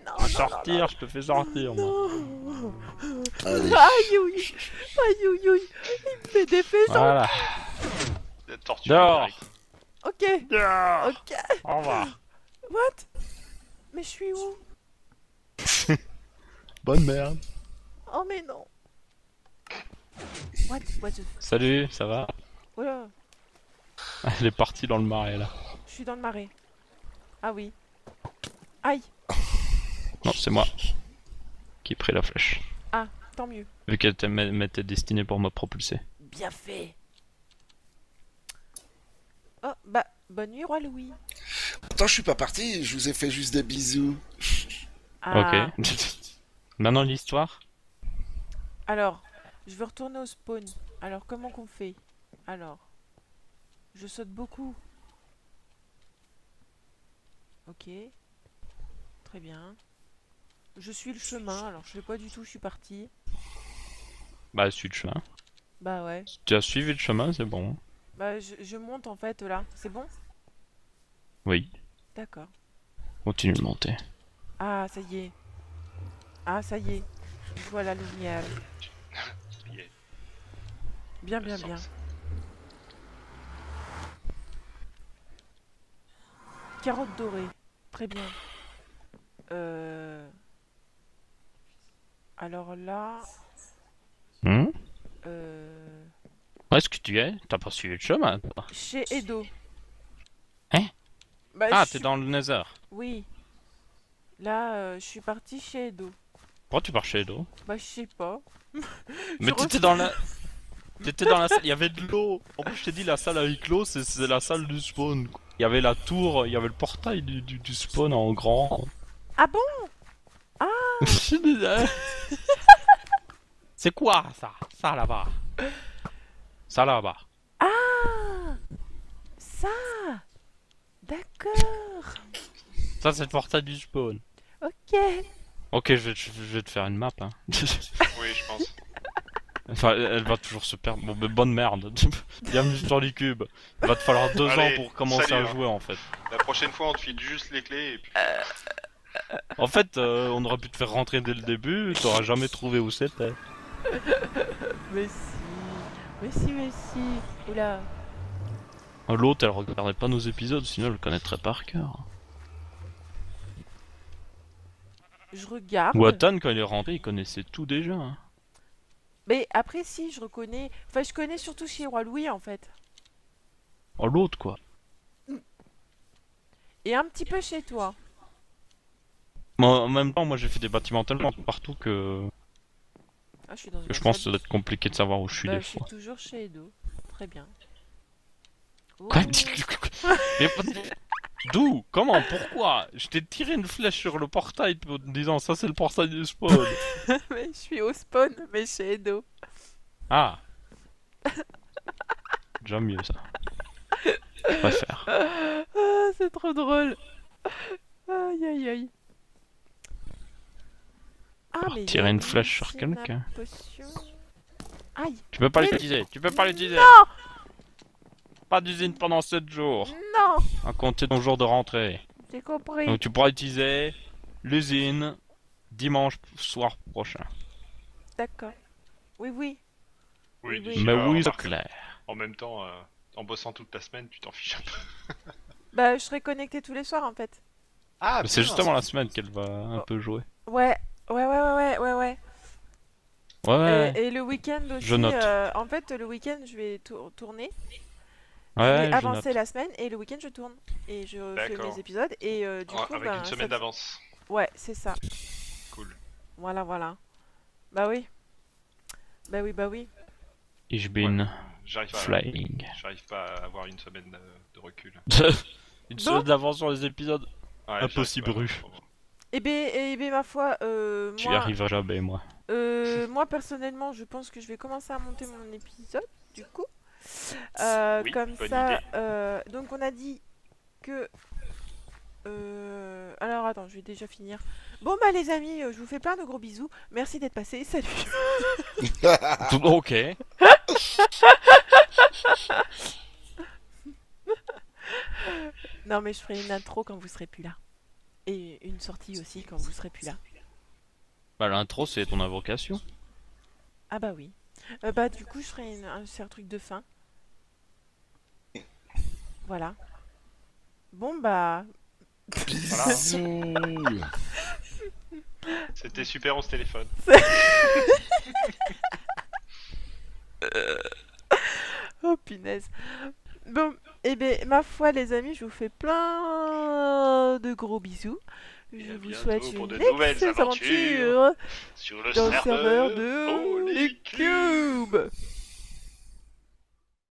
[SPEAKER 6] Non, non,
[SPEAKER 1] sortir, je te fais sortir, moi.
[SPEAKER 6] non.
[SPEAKER 3] Allez.
[SPEAKER 6] Aïe, ouïe. Aïe, ouïe, ouïe. Il me fait des faisans.
[SPEAKER 1] Voilà.
[SPEAKER 4] La torture.
[SPEAKER 1] Dehors.
[SPEAKER 6] Ok, ok.
[SPEAKER 1] Au revoir.
[SPEAKER 6] What? Mais je suis où?
[SPEAKER 1] Bonne merde.
[SPEAKER 6] Oh, mais non. What? What the...
[SPEAKER 1] Salut, ça va?
[SPEAKER 6] Oula,
[SPEAKER 1] Elle est partie dans le marais là.
[SPEAKER 6] je suis dans le marais. Ah oui. Aïe,
[SPEAKER 1] Non, c'est moi qui ai pris la flèche.
[SPEAKER 6] tant mieux.
[SPEAKER 1] Vu qu'elle était- m'était destinée pour me propulser.
[SPEAKER 6] Bien fait. Oh, bah, bonne nuit, roi Louis.
[SPEAKER 3] Attends, je suis pas parti, je vous ai fait juste des bisous.
[SPEAKER 6] Ah,
[SPEAKER 1] Ok. Maintenant l'histoire
[SPEAKER 6] Alors, je veux retourner au spawn. Alors, comment qu'on fait? Alors, je saute beaucoup. Ok. Très bien. Je suis le chemin, alors je sais pas du tout, je suis parti.
[SPEAKER 1] Bah, suis le chemin.
[SPEAKER 6] Bah ouais.
[SPEAKER 1] Tu as suivi le chemin, c'est bon.
[SPEAKER 6] Bah, je, je monte en fait là. C'est bon?
[SPEAKER 1] Oui.
[SPEAKER 6] D'accord.
[SPEAKER 1] Continue de monter.
[SPEAKER 6] Ah, ça y est. Ah, ça y est. Je vois la lumière. Bien, bien, bien. Carotte dorée. Très bien. Euh... Alors là...
[SPEAKER 1] Hmm?
[SPEAKER 6] Euh...
[SPEAKER 1] Où est-ce que tu es? T'as pas suivi le chemin toi?
[SPEAKER 6] Chez Edo.
[SPEAKER 1] Hein?
[SPEAKER 6] Bah,
[SPEAKER 1] Ah, t'es
[SPEAKER 6] suis-
[SPEAKER 1] dans le Nether.
[SPEAKER 6] Oui. Là, euh, je suis parti chez Edo.
[SPEAKER 1] Pourquoi tu pars chez Edo?
[SPEAKER 6] Bah, je sais pas.
[SPEAKER 1] Mais t'étais dans la... T'étais dans la salle, il y avait de l'eau. En plus, je t'ai dit, la salle à huis clos, c'est- la salle du spawn. Il y avait la tour, il y avait le portail du, du, du spawn en grand.
[SPEAKER 6] Ah bon?
[SPEAKER 1] C'est quoi ça? Ça là-bas Ça là-bas.
[SPEAKER 6] Ah Ça D'accord.
[SPEAKER 1] Ça, c'est le portail du spawn.
[SPEAKER 6] Ok.
[SPEAKER 1] Ok, je vais, te- je vais te faire une map. Hein.
[SPEAKER 4] Oui, je pense.
[SPEAKER 1] enfin, elle elle va toujours se perdre. Bon, mais bonne merde. Bienvenue sur les cubes. Il va te falloir deux
[SPEAKER 4] Allez,
[SPEAKER 1] ans pour commencer
[SPEAKER 4] salut,
[SPEAKER 1] à
[SPEAKER 4] hein.
[SPEAKER 1] jouer en fait.
[SPEAKER 4] La prochaine fois, on te file juste les clés et puis.
[SPEAKER 1] En fait, euh, on aurait pu te faire rentrer dès le début, t'auras jamais trouvé où c'était.
[SPEAKER 6] Mais si. Mais si, mais si. Oula.
[SPEAKER 1] L'autre, elle regardait pas nos épisodes, sinon elle le connaîtrait par cœur.
[SPEAKER 6] je regarde.
[SPEAKER 1] Watan, quand il est rentré, il connaissait tout déjà. hein.
[SPEAKER 6] Mais après, si, je reconnais. Enfin, je connais surtout chez Roi Louis en fait.
[SPEAKER 1] Oh, l'autre, quoi.
[SPEAKER 6] Et un petit peu chez toi.
[SPEAKER 1] Moi, en même temps, moi j'ai fait des bâtiments tellement partout que,
[SPEAKER 6] Ah, je suis dans une
[SPEAKER 1] que je pense que ça doit être compliqué de savoir où je suis
[SPEAKER 6] Bah,
[SPEAKER 1] des
[SPEAKER 6] je suis
[SPEAKER 1] fois.
[SPEAKER 6] toujours chez Edo. Très bien.
[SPEAKER 1] Quoi
[SPEAKER 6] Oh.
[SPEAKER 1] Mais D'où Comment Pourquoi Je t'ai tiré une flèche sur le portail en te disant ça c'est le portail du spawn.
[SPEAKER 6] mais je suis au spawn, mais chez Edo.
[SPEAKER 1] ah Déjà mieux ça. Je préfère.
[SPEAKER 6] Ah, c'est trop drôle. Aïe aïe aïe. Ah, mais
[SPEAKER 1] tirer une flèche sur quelqu'un.
[SPEAKER 6] Aïe,
[SPEAKER 1] Tu peux pas l'utiliser, tu peux pas l'utiliser. Pas d'usine pendant 7 jours,
[SPEAKER 6] non,
[SPEAKER 1] à compter ton jour de rentrée.
[SPEAKER 6] j'ai compris.
[SPEAKER 1] Donc tu pourras utiliser l'usine dimanche soir prochain.
[SPEAKER 6] D'accord. Oui, oui.
[SPEAKER 4] Oui,
[SPEAKER 6] Oui.
[SPEAKER 1] Mais oui, c'est clair.
[SPEAKER 4] En même temps, euh, en bossant toute la semaine, tu t'en fiches un peu.
[SPEAKER 6] Bah, je serai connecté tous les soirs en fait.
[SPEAKER 4] Ah,
[SPEAKER 1] C'est justement la semaine qu'elle va un
[SPEAKER 6] Oh.
[SPEAKER 1] peu jouer.
[SPEAKER 6] Ouais, ouais, ouais, ouais, ouais, ouais. ouais.
[SPEAKER 1] Ouais, ouais,
[SPEAKER 6] Et, et le week-end aussi.
[SPEAKER 1] Je note.
[SPEAKER 6] euh, en fait, le week-end, je vais tour- tourner.
[SPEAKER 1] ouais,
[SPEAKER 6] je
[SPEAKER 1] ouais,
[SPEAKER 6] vais avancer la semaine et le week-end, je tourne. Et je fais mes épisodes. Et euh, du
[SPEAKER 4] Ouais,
[SPEAKER 6] coup,
[SPEAKER 4] avec
[SPEAKER 6] ben,
[SPEAKER 4] une
[SPEAKER 6] ça-
[SPEAKER 4] semaine d'avance.
[SPEAKER 6] Ouais, c'est ça.
[SPEAKER 4] Cool.
[SPEAKER 6] Voilà, voilà. Bah oui. Bah oui, bah oui.
[SPEAKER 1] Ich bin
[SPEAKER 4] J'arrive pas,
[SPEAKER 1] flying.
[SPEAKER 4] j'arrive pas à avoir une semaine de, recul.
[SPEAKER 1] Une semaine d'avance sur les épisodes.
[SPEAKER 4] Ouais,
[SPEAKER 1] Impossible, Rue.
[SPEAKER 6] Et ben, eh ben, ma foi, euh,
[SPEAKER 1] Tu y arriveras jamais, moi.
[SPEAKER 6] euh, moi personnellement, je pense que je vais commencer à monter mon épisode, du coup. Euh,
[SPEAKER 4] Oui,
[SPEAKER 6] comme ça, euh, donc on a dit que... alors attends, je vais déjà finir. Bon bah les amis, je vous fais plein de gros bisous. Merci d'être passés. Salut.
[SPEAKER 1] Ok.
[SPEAKER 6] Non mais je ferai une intro quand vous serez plus là. Et une sortie aussi quand vous serez plus là.
[SPEAKER 1] Bah l'intro c'est ton invocation.
[SPEAKER 6] Ah bah oui. Euh, bah du coup je ferai une- un, truc de fin. Voilà. Bon bah...
[SPEAKER 4] Voilà. C'était super, on se téléphone.
[SPEAKER 6] Oh punaise. Bon, et ben ma foi les amis, je vous fais plein de gros bisous. Je
[SPEAKER 4] Et
[SPEAKER 6] vous souhaite une excellente aventure
[SPEAKER 4] Sur le
[SPEAKER 6] dans
[SPEAKER 4] serveur,
[SPEAKER 6] serveur de
[SPEAKER 4] Holy.
[SPEAKER 6] Cube.